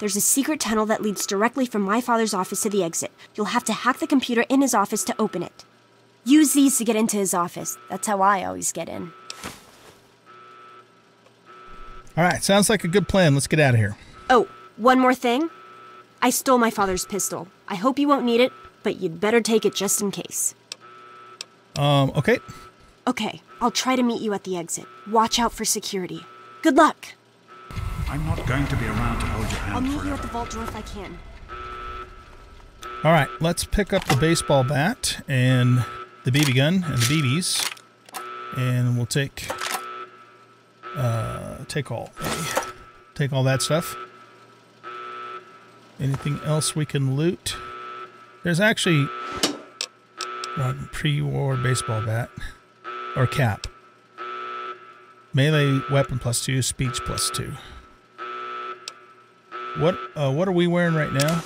there's a secret tunnel that leads directly from my father's office to the exit. You'll have to hack the computer in his office to open it. Use these to get into his office. That's how I always get in. All right, sounds like a good plan. Let's get out of here. Oh, one more thing. I stole my father's pistol. I hope you won't need it, but you'd better take it just in case. Um, okay. Okay, I'll try to meet you at the exit. Watch out for security. Good luck. I'm not going to be around to hold your hand I'll hand meet you at the vault door if I can. All right, let's pick up the baseball bat and the BB gun and the BBs, and we'll take uh take all take all that stuff. Anything else we can loot? There's actually uh, pre-war baseball bat or cap. Melee weapon plus two, speech plus two. What uh, what are we wearing right now?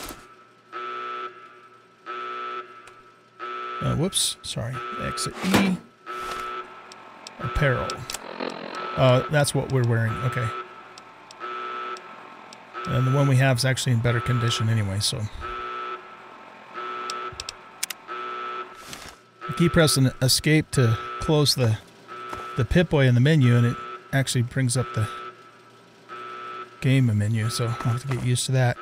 Uh, whoops, sorry. Exit E. Apparel. Uh, that's what we're wearing. Okay. And the one we have is actually in better condition anyway, so. I keep pressing escape to close the the Pip-Boy in the menu, and it actually brings up the game menu, so I'll have to get used to that.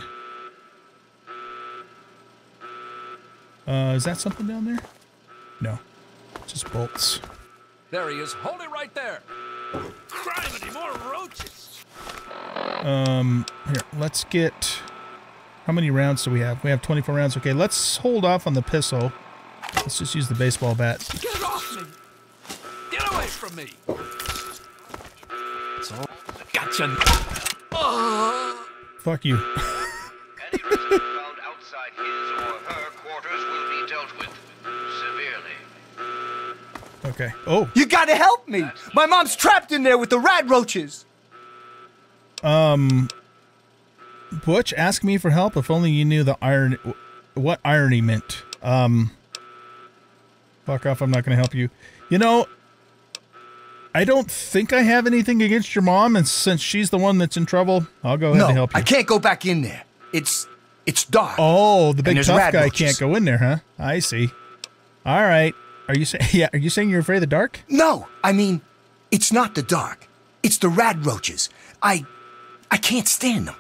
Uh, is that something down there? No. Just bolts. There he is. Hold it right there. Criminy, more roaches. Um, here, let's get. How many rounds do we have? We have 24 rounds. Okay, let's hold off on the pistol. Let's just use the baseball bat. Get off me! Get away from me! It's all. Gotcha. Oh. Fuck you. Okay. Oh. You gotta help me! My mom's trapped in there with the rat roaches! Um, Butch, ask me for help. If only you knew the iron. what irony meant. Um, fuck off. I'm not going to help you. You know, I don't think I have anything against your mom, and since she's the one that's in trouble, I'll go ahead no, and help you. I can't go back in there. It's it's dark. Oh, the big tough guy roaches. can't go in there, huh? I see. All right. Are you saying? Yeah. Are you saying you're afraid of the dark? No, I mean, it's not the dark. It's the rat roaches. I I can't stand them.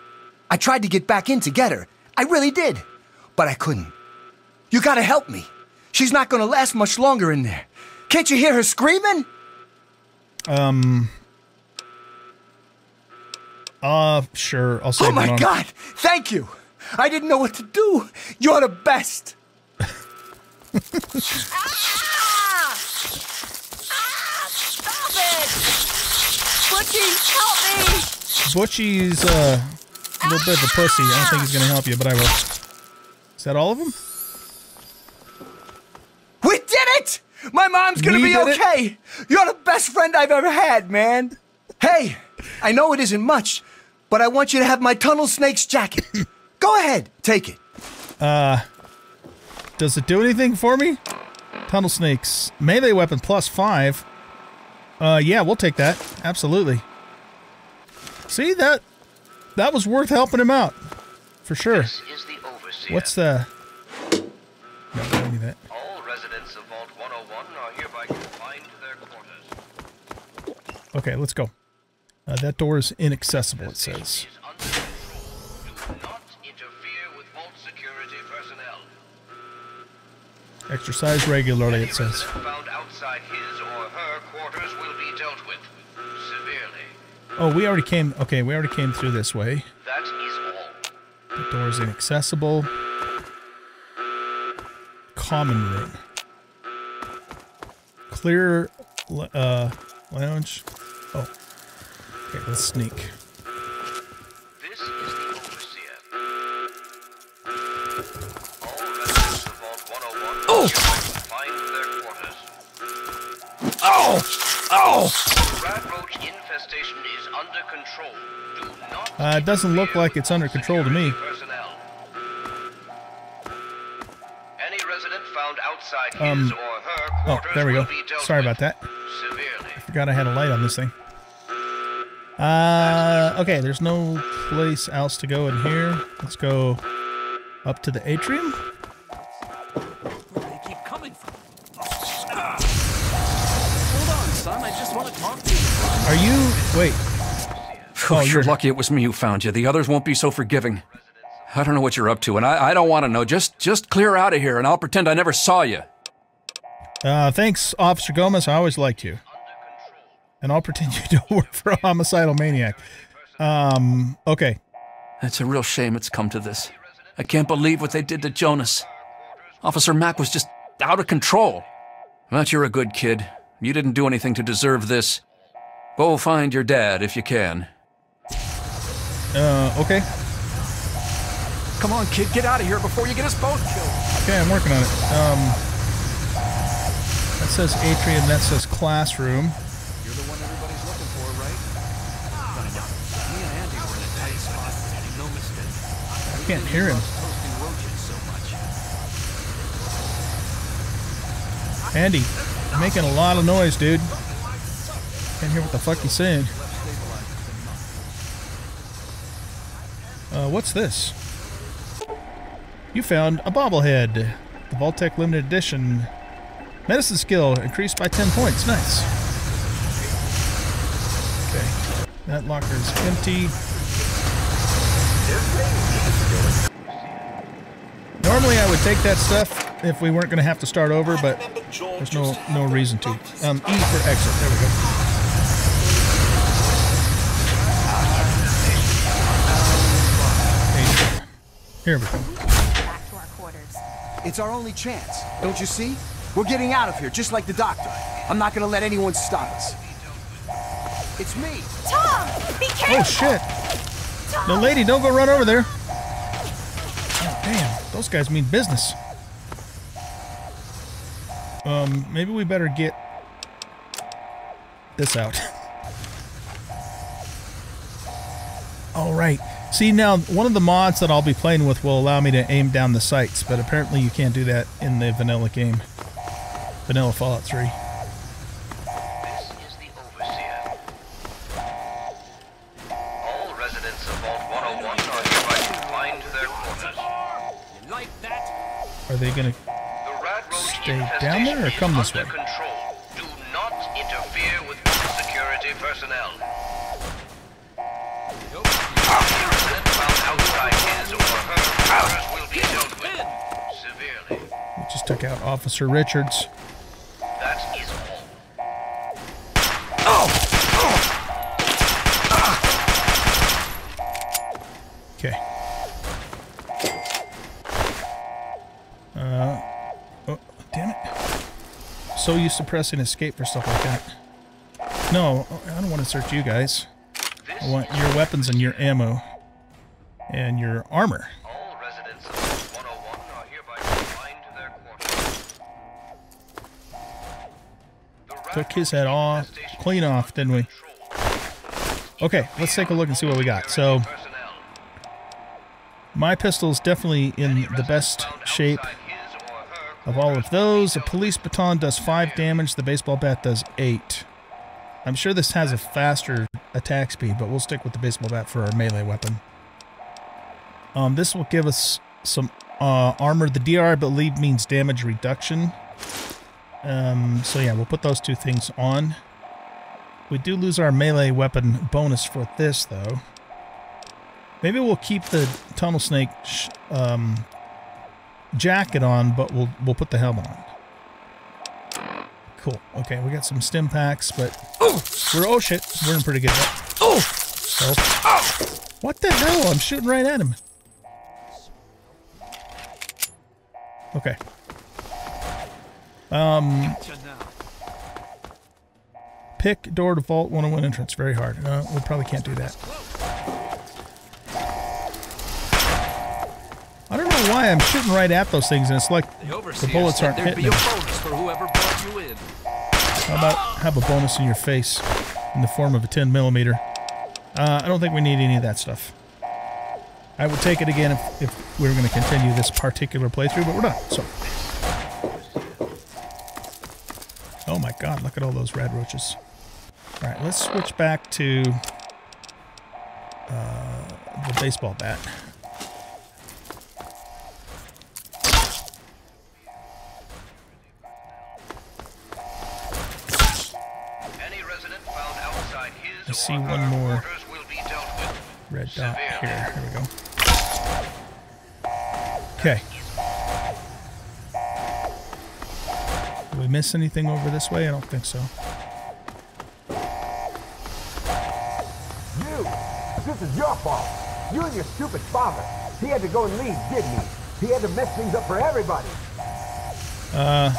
I tried to get back in to get her. I really did. But I couldn't. You gotta help me. She's not gonna last much longer in there. Can't you hear her screaming? Um. Uh, sure. I'll say. Oh my god! Thank you! I didn't know what to do. You're the best. Butchie, help me! Butchie's uh, a little bit of a pussy. I don't think he's gonna help you, but I will. Is that all of them? We did it! My mom's gonna We be did it? okay. You're the best friend I've ever had, man. Hey, I know it isn't much, but I want you to have my tunnel snake's jacket. Go ahead, take it. Uh, does it do anything for me? Tunnel snakes, melee weapon plus five. Uh, yeah, we'll take that. Absolutely. See that? That was worth helping him out, for sure. What's the? No, I don't need that. All residents of Vault 101 are hereby confined to their quarters. Okay, let's go. Uh, that door is inaccessible. It says. Exercise regularly. It says. Found outside his Oh, we already came. Okay, we already came through this way. That is all. The door is inaccessible. Common room. Clear uh, lounge. Oh. Okay, let's sneak. This is the overseer. All residents of Vault 101 Oh! are hereby confined to their quarters. Oh! Oh! Rat roach infestation Uh, it doesn't look like it's under control to me. personnel. Any resident found outside his Um, or her Oh, there we go. will be dealt Sorry about that. severely. I forgot I had a light on this thing. Uh, okay, there's no place else to go in here. Let's go up to the atrium. They keep coming from. Hold on, son. I just want to talk to you. Are you. Wait. Oh, you're lucky it was me who found you. The others won't be so forgiving. I don't know what you're up to, and I, I don't want to know. Just just clear out of here, and I'll pretend I never saw you. Uh, thanks, Officer Gomez. I always liked you. And I'll pretend you don't work for a homicidal maniac. Um, okay. It's a real shame it's come to this. I can't believe what they did to Jonas. Officer Mack was just out of control. But you're a good kid. You didn't do anything to deserve this. Go find your dad if you can. Uh, okay. Come on, kid, get out of here before you get us both killed. Okay, I'm working on it. Um, that says atrium, that says classroom. You're the one everybody's looking for, right? Me and Andy were in a tight spot. No mistake. I can't hear him. Toasting roaches so much. Andy, making a lot of noise, dude. Can't hear what the fuck he's saying. Uh, what's this? You found a bobblehead. The Vault-Tec limited edition. Medicine skill increased by 10 points. Nice. Okay. That locker is empty. Normally I would take that stuff if we weren't going to have to start over, but there's no no reason to. Um, E for exit. There we go. Here we go. It's our only chance. Don't you see? We're getting out of here, just like the doctor. I'm not gonna let anyone stop us. It's me. Tom, be careful. Oh shit! No, lady, don't go run over there. Oh, damn, those guys mean business. Um, maybe we better get this out. All right. See, now, one of the mods that I'll be playing with will allow me to aim down the sights, but apparently you can't do that in the vanilla game. Vanilla Fallout 3. All residents of Vault 101 are hereby confined to their quarters. You like that? Are they going to stay down there or come this way? Control. We just took out Officer Richards. That is all. Okay. Uh, oh, damn it. So used to pressing escape for stuff like that. No, I don't want to search you guys. I want your weapons and your ammo. And your armor. Took his head off, clean off, didn't we? Okay, let's take a look and see what we got. So, my pistol is definitely in the best shape of all of those. The police baton does 5 damage, the baseball bat does 8. I'm sure this has a faster attack speed, but we'll stick with the baseball bat for our melee weapon. Um, this will give us some uh, armor. The DR, I believe, means damage reduction. Um, so yeah, we'll put those two things on. We do lose our melee weapon bonus for this, though. Maybe we'll keep the tunnel snake um, jacket on, but we'll we'll put the helmet on. Cool. Okay, we got some stim packs, but oh, we're oh shit, we're in pretty good. Oh, so, what the hell? I'm shooting right at him. Okay. Um. Pick door to vault 101 entrance. Very hard. Uh, we probably can't do that. I don't know why I'm shooting right at those things, and it's like the bullets aren't hitting me. for whoever brought you in. How about have a bonus in your face in the form of a 10 millimeter? Uh, I don't think we need any of that stuff. I would take it again if, if we were going to continue this particular playthrough, but we're not. So. At all those red roaches. Alright, let's switch back to uh, the baseball bat. I see one more red dot here. Here we go. Okay. We miss anything over this way? I don't think so. You! This is your fault. You and your stupid father. He had to go and leave, didn't he? He had to mess things up for everybody. Uh,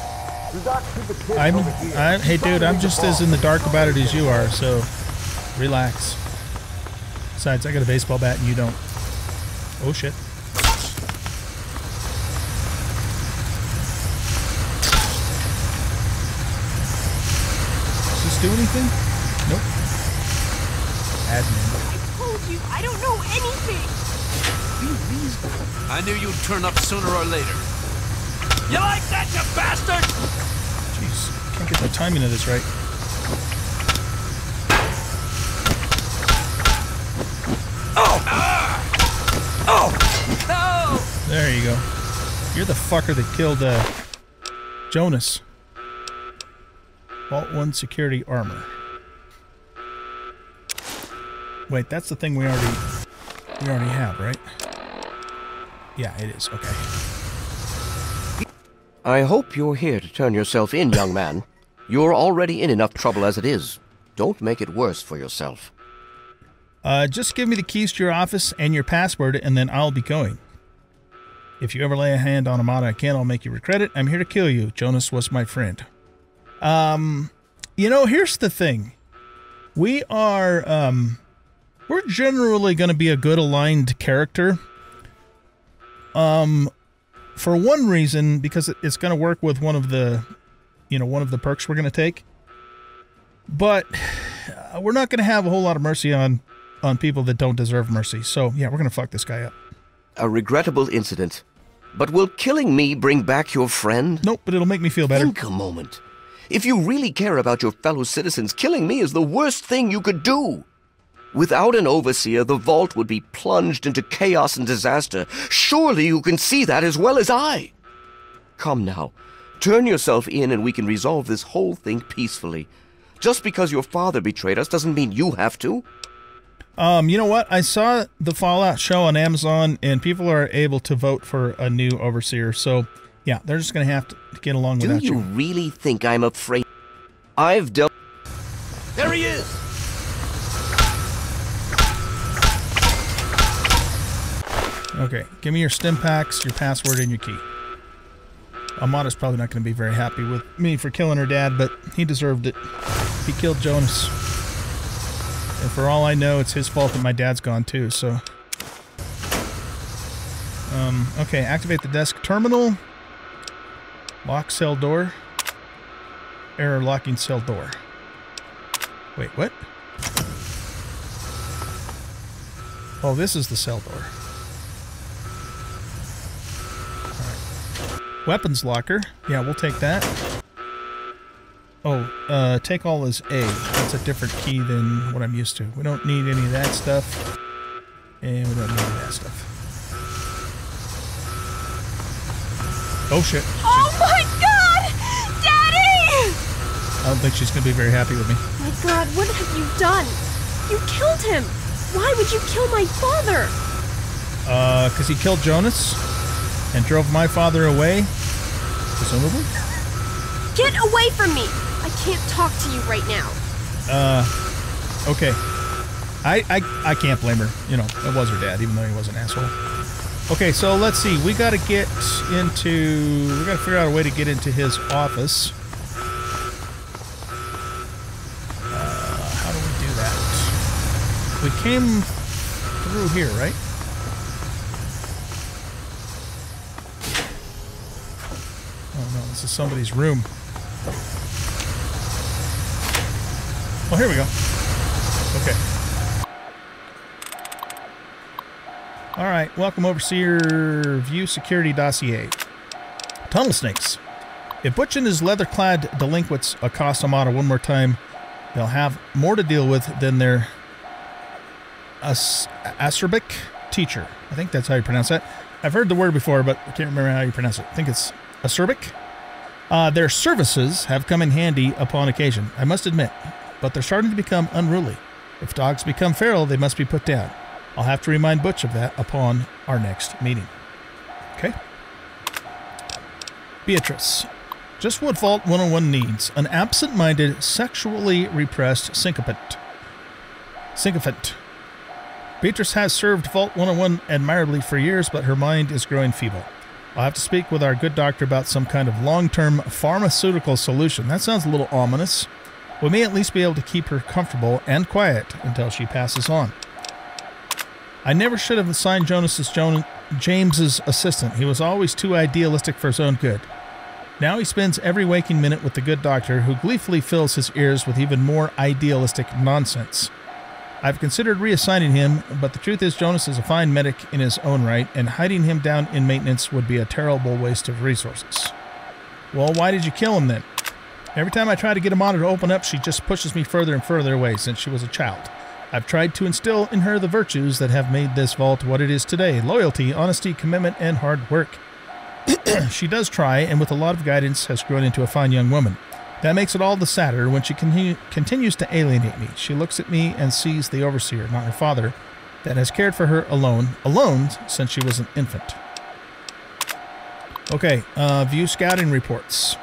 The dark stupid kid I'm. I, hey dude, I'm just as in the dark about it as you are, so relax. Besides, I got a baseball bat and you don't. Oh shit. Do anything? Nope. Admin. told you, I don't know anything. I knew you'd turn up sooner or later. You like that, you bastard? Jeez, can't get the timing of this right. Oh! Oh! Oh! There you go. You're the fucker that killed uh, Jonas. Vault 1 security armor. Wait, that's the thing we already we already have, right? Yeah, it is. Okay. I hope you're here to turn yourself in, young man. You're already in enough trouble as it is. Don't make it worse for yourself. Uh, just give me the keys to your office and your password, and then I'll be going. If you ever lay a hand on Amata again, I'll make you regret it. I'm here to kill you. Jonas was my friend. Um, you know, here's the thing. We are, um, we're generally going to be a good aligned character. Um, for one reason, because it's going to work with one of the, you know, one of the perks we're going to take. But we're not going to have a whole lot of mercy on on people that don't deserve mercy. So yeah, we're going to fuck this guy up. A regrettable incident. But will killing me bring back your friend? Nope, but it'll make me feel better. Think a moment. If you really care about your fellow citizens, killing me is the worst thing you could do. Without an overseer, the vault would be plunged into chaos and disaster. Surely you can see that as well as I. Come now, turn yourself in and we can resolve this whole thing peacefully. Just because your father betrayed us doesn't mean you have to. Um, you know what? I saw the Fallout show on Amazon, and people are able to vote for a new overseer. So, yeah, they're just going to have to get along Do without you you. really think I'm afraid? I've dealt. There he is! Okay, give me your stim packs, your password, and your key. Amata's probably not going to be very happy with me for killing her dad, but he deserved it. He killed Jonas. And for all I know, it's his fault that my dad's gone too, so. Um, okay, activate the desk terminal. Lock cell door. Error locking cell door. Wait, what? Oh, this is the cell door. Weapons locker. Yeah, we'll take that. Oh, uh, take all is A. That's a different key than what I'm used to. We don't need any of that stuff. And we don't need any of that stuff. Oh shit. Oh my god! Daddy! I don't think she's gonna be very happy with me. My god, what have you done? You killed him! Why would you kill my father? Uh, cause he killed Jonas and drove my father away, presumably. Get away from me! I can't talk to you right now. Uh, okay. I, I I can't blame her. You know, it was her dad, even though he was an asshole. Okay, so let's see. We got to get into. We got to figure out a way to get into his office. Uh, how do we do that? We came through here, right? Oh no, this is somebody's room. Oh, here we go. Okay. All right, welcome Overseer View Security Dossier. Tunnel snakes. If Butch and his leather-clad delinquents accost Amata one more time, they'll have more to deal with than their as- acerbic teacher. I think that's how you pronounce that. I've heard the word before, but I can't remember how you pronounce it. I think it's acerbic. Uh, their services have come in handy upon occasion, I must admit, but they're starting to become unruly. If dogs become feral, they must be put down. I'll have to remind Butch of that upon our next meeting. Okay? Beatrice. Just what Vault 101 needs an absent minded, sexually repressed sycophant. Sycophant. Beatrice has served Vault 101 admirably for years, but her mind is growing feeble. I'll have to speak with our good doctor about some kind of long term pharmaceutical solution. That sounds a little ominous. We may at least be able to keep her comfortable and quiet until she passes on. I never should have assigned Jonas as Jon- James's assistant. He was always too idealistic for his own good. Now he spends every waking minute with the good doctor, who gleefully fills his ears with even more idealistic nonsense. I've considered reassigning him, but the truth is, Jonas is a fine medic in his own right, and hiding him down in maintenance would be a terrible waste of resources. Well, why did you kill him then? Every time I try to get Amata to open up, she just pushes me further and further away since she was a child. I've tried to instill in her the virtues that have made this vault what it is today loyalty, honesty, commitment, and hard work. she does try, and with a lot of guidance, has grown into a fine young woman. That makes it all the sadder when she continue, continues to alienate me. She looks at me and sees the overseer, not her father, that has cared for her alone, alone since she was an infant. Okay, uh, view scouting reports.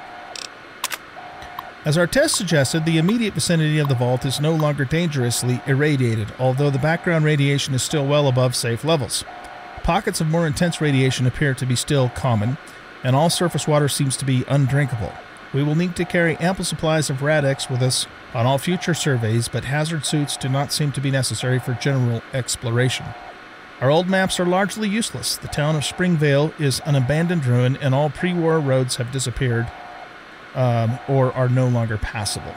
As our test suggested, the immediate vicinity of the vault is no longer dangerously irradiated, although the background radiation is still well above safe levels. Pockets of more intense radiation appear to be still common, and all surface water seems to be undrinkable. We will need to carry ample supplies of Rad-X with us on all future surveys, but hazard suits do not seem to be necessary for general exploration. Our old maps are largely useless. The town of Springvale is an abandoned ruin, and all pre war roads have disappeared um, or are no longer passable.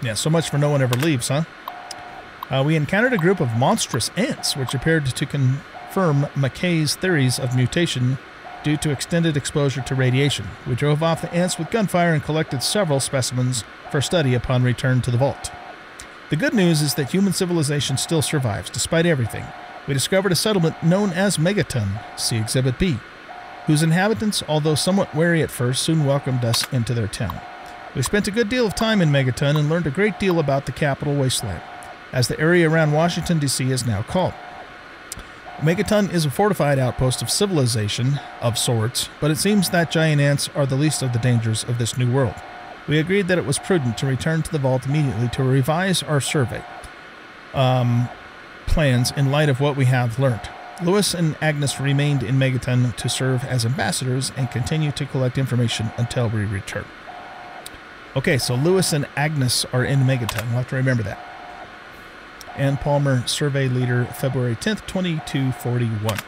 Yeah, so much for no one ever leaves, huh? Uh, we encountered a group of monstrous ants, which appeared to confirm McKay's theories of mutation due to extended exposure to radiation. We drove off the ants with gunfire and collected several specimens for study upon return to the vault. The good news is that human civilization still survives, despite everything. We discovered a settlement known as Megaton, see Exhibit B, whose inhabitants, although somewhat wary at first, soon welcomed us into their town. We spent a good deal of time in Megaton and learned a great deal about the capital wasteland, as the area around Washington, D.C. is now called. Megaton is a fortified outpost of civilization of sorts, but it seems that giant ants are the least of the dangers of this new world. We agreed that it was prudent to return to the vault immediately to revise our survey um, plans in light of what we have learned. Lewis and Agnes remained in Megaton to serve as ambassadors and continue to collect information until we return. Okay, so Lewis and Agnes are in Megaton. We'll have to remember that. Ann Palmer, Survey Leader, February 10th, 2241.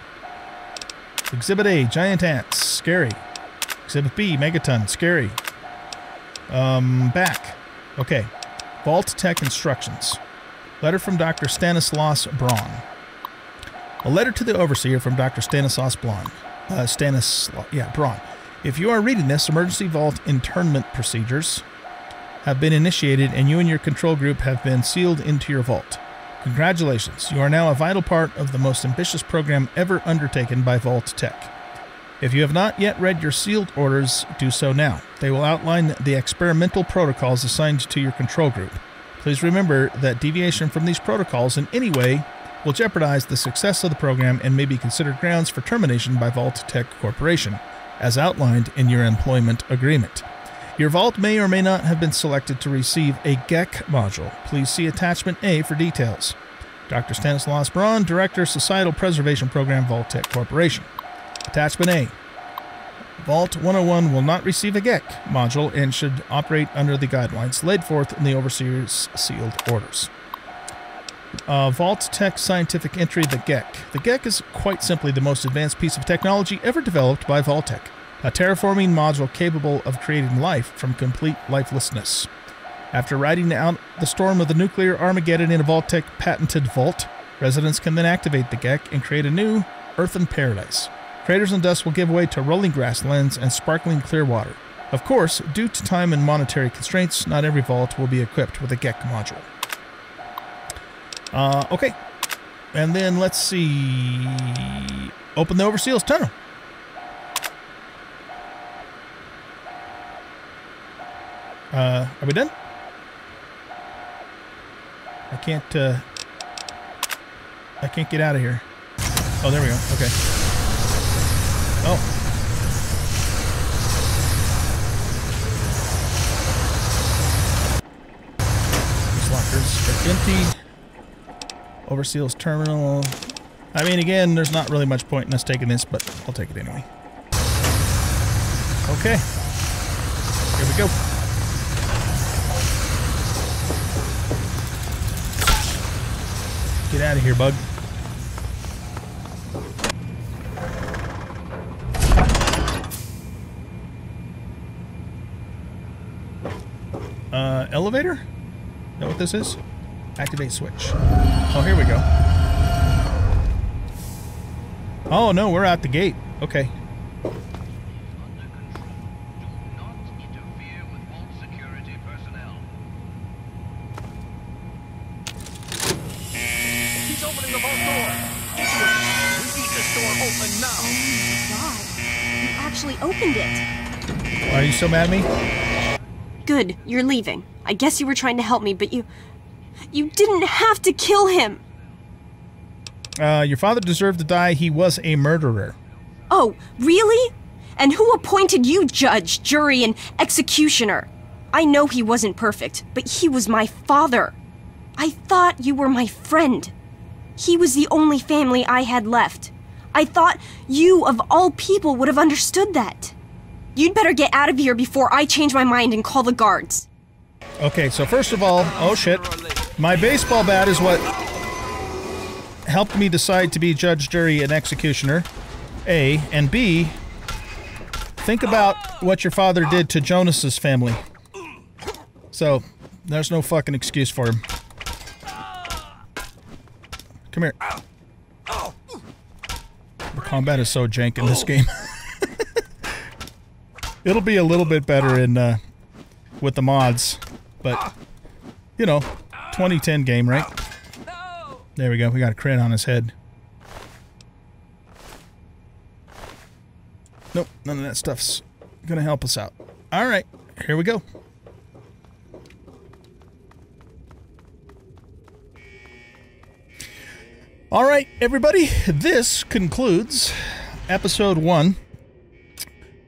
Exhibit A, Giant Ants, scary. Exhibit B, Megaton, scary. Um, back. Okay. Vault-Tec Instructions. Letter from Dr. Stanislaus Braun. A letter to the Overseer from Dr. Stanislaus Braun. Uh, Stanislaus, yeah, Braun. If you are reading this, emergency vault internment procedures have been initiated and you and your control group have been sealed into your vault. Congratulations, you are now a vital part of the most ambitious program ever undertaken by Vault-Tec. If you have not yet read your sealed orders, do so now. They will outline the experimental protocols assigned to your control group. Please remember that deviation from these protocols in any way will jeopardize the success of the program and may be considered grounds for termination by Vault-Tec Corporation, as outlined in your employment agreement. Your vault may or may not have been selected to receive a GEC module. Please see Attachment A for details. Dr. Stanislaus Braun, Director, Societal Preservation Program, Vault-Tec Corporation. Attachment A. Vault 101 will not receive a GEC module and should operate under the guidelines laid forth in the Overseer's sealed orders. Uh, Vault-Tec Scientific Entry, the GEC. The GEC is quite simply the most advanced piece of technology ever developed by Vault-Tec, a terraforming module capable of creating life from complete lifelessness. After riding out the storm of the nuclear Armageddon in a Vault-Tec patented vault, residents can then activate the GEC and create a new earthen paradise. Craters and dust will give way to rolling grasslands and sparkling clear water. Of course, due to time and monetary constraints, not every vault will be equipped with a GEC module. Uh, okay. And then let's see. Open the Overseer's tunnel. Uh, are we done? I can't, uh, I can't get out of here. Oh, there we go. Okay. Oh. These lockers are empty. Overseer's terminal. I mean, again, there's not really much point in us taking this, but I'll take it anyway. Okay. Here we go. Get out of here, bug. Uh, elevator? Know what this is? Activate switch. Oh, here we go. Oh, no, we're out the gate. Okay. He's opening the vault door. We need this door open now. Oh, God, you actually opened it. Are you still mad at me? Good, you're leaving. I guess you were trying to help me, but you. You didn't have to kill him! Uh, your father deserved to die. He was a murderer. Oh, really? And who appointed you judge, jury, and executioner? I know he wasn't perfect, but he was my father. I thought you were my friend. He was the only family I had left. I thought you, of all people, would have understood that. You'd better get out of here before I change my mind and call the guards. Okay, so first of all, oh shit. My baseball bat is what helped me decide to be judge, jury, and executioner. A. And B. Think about what your father did to Jonas's family. So, There's no fucking excuse for him. Come here. The combat is so jank in this game. It'll be a little bit better in uh, with the mods, but you know, 2010 game, right? There we go. We got a crit on his head. Nope, none of that stuff's gonna help us out. All right, here we go. All right, everybody, this concludes episode one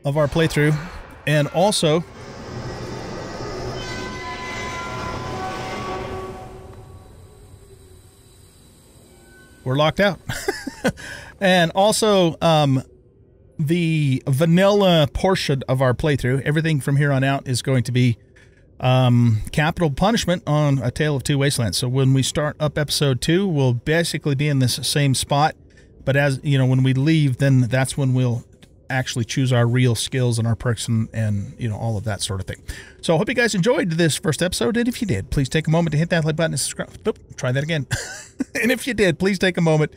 of our playthrough, and also we're locked out. and also, um, the vanilla portion of our playthrough, everything from here on out is going to be um, capital punishment on A Tale of Two Wastelands. So when we start up episode two, we'll basically be in this same spot. But as you know, when we leave, then that's when we'll actually choose our real skills and our perks and, and you know all of that sort of thing. So I hope you guys enjoyed this first episode. And if you did, please take a moment to hit that like button and subscribe. Oop, try that again. and if you did, please take a moment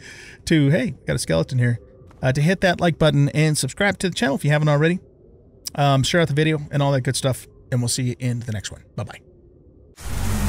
to hey, got a skeleton here. Uh, to hit that like button and subscribe to the channel if you haven't already. Um, share out the video and all that good stuff and we'll see you in the next one. Bye bye.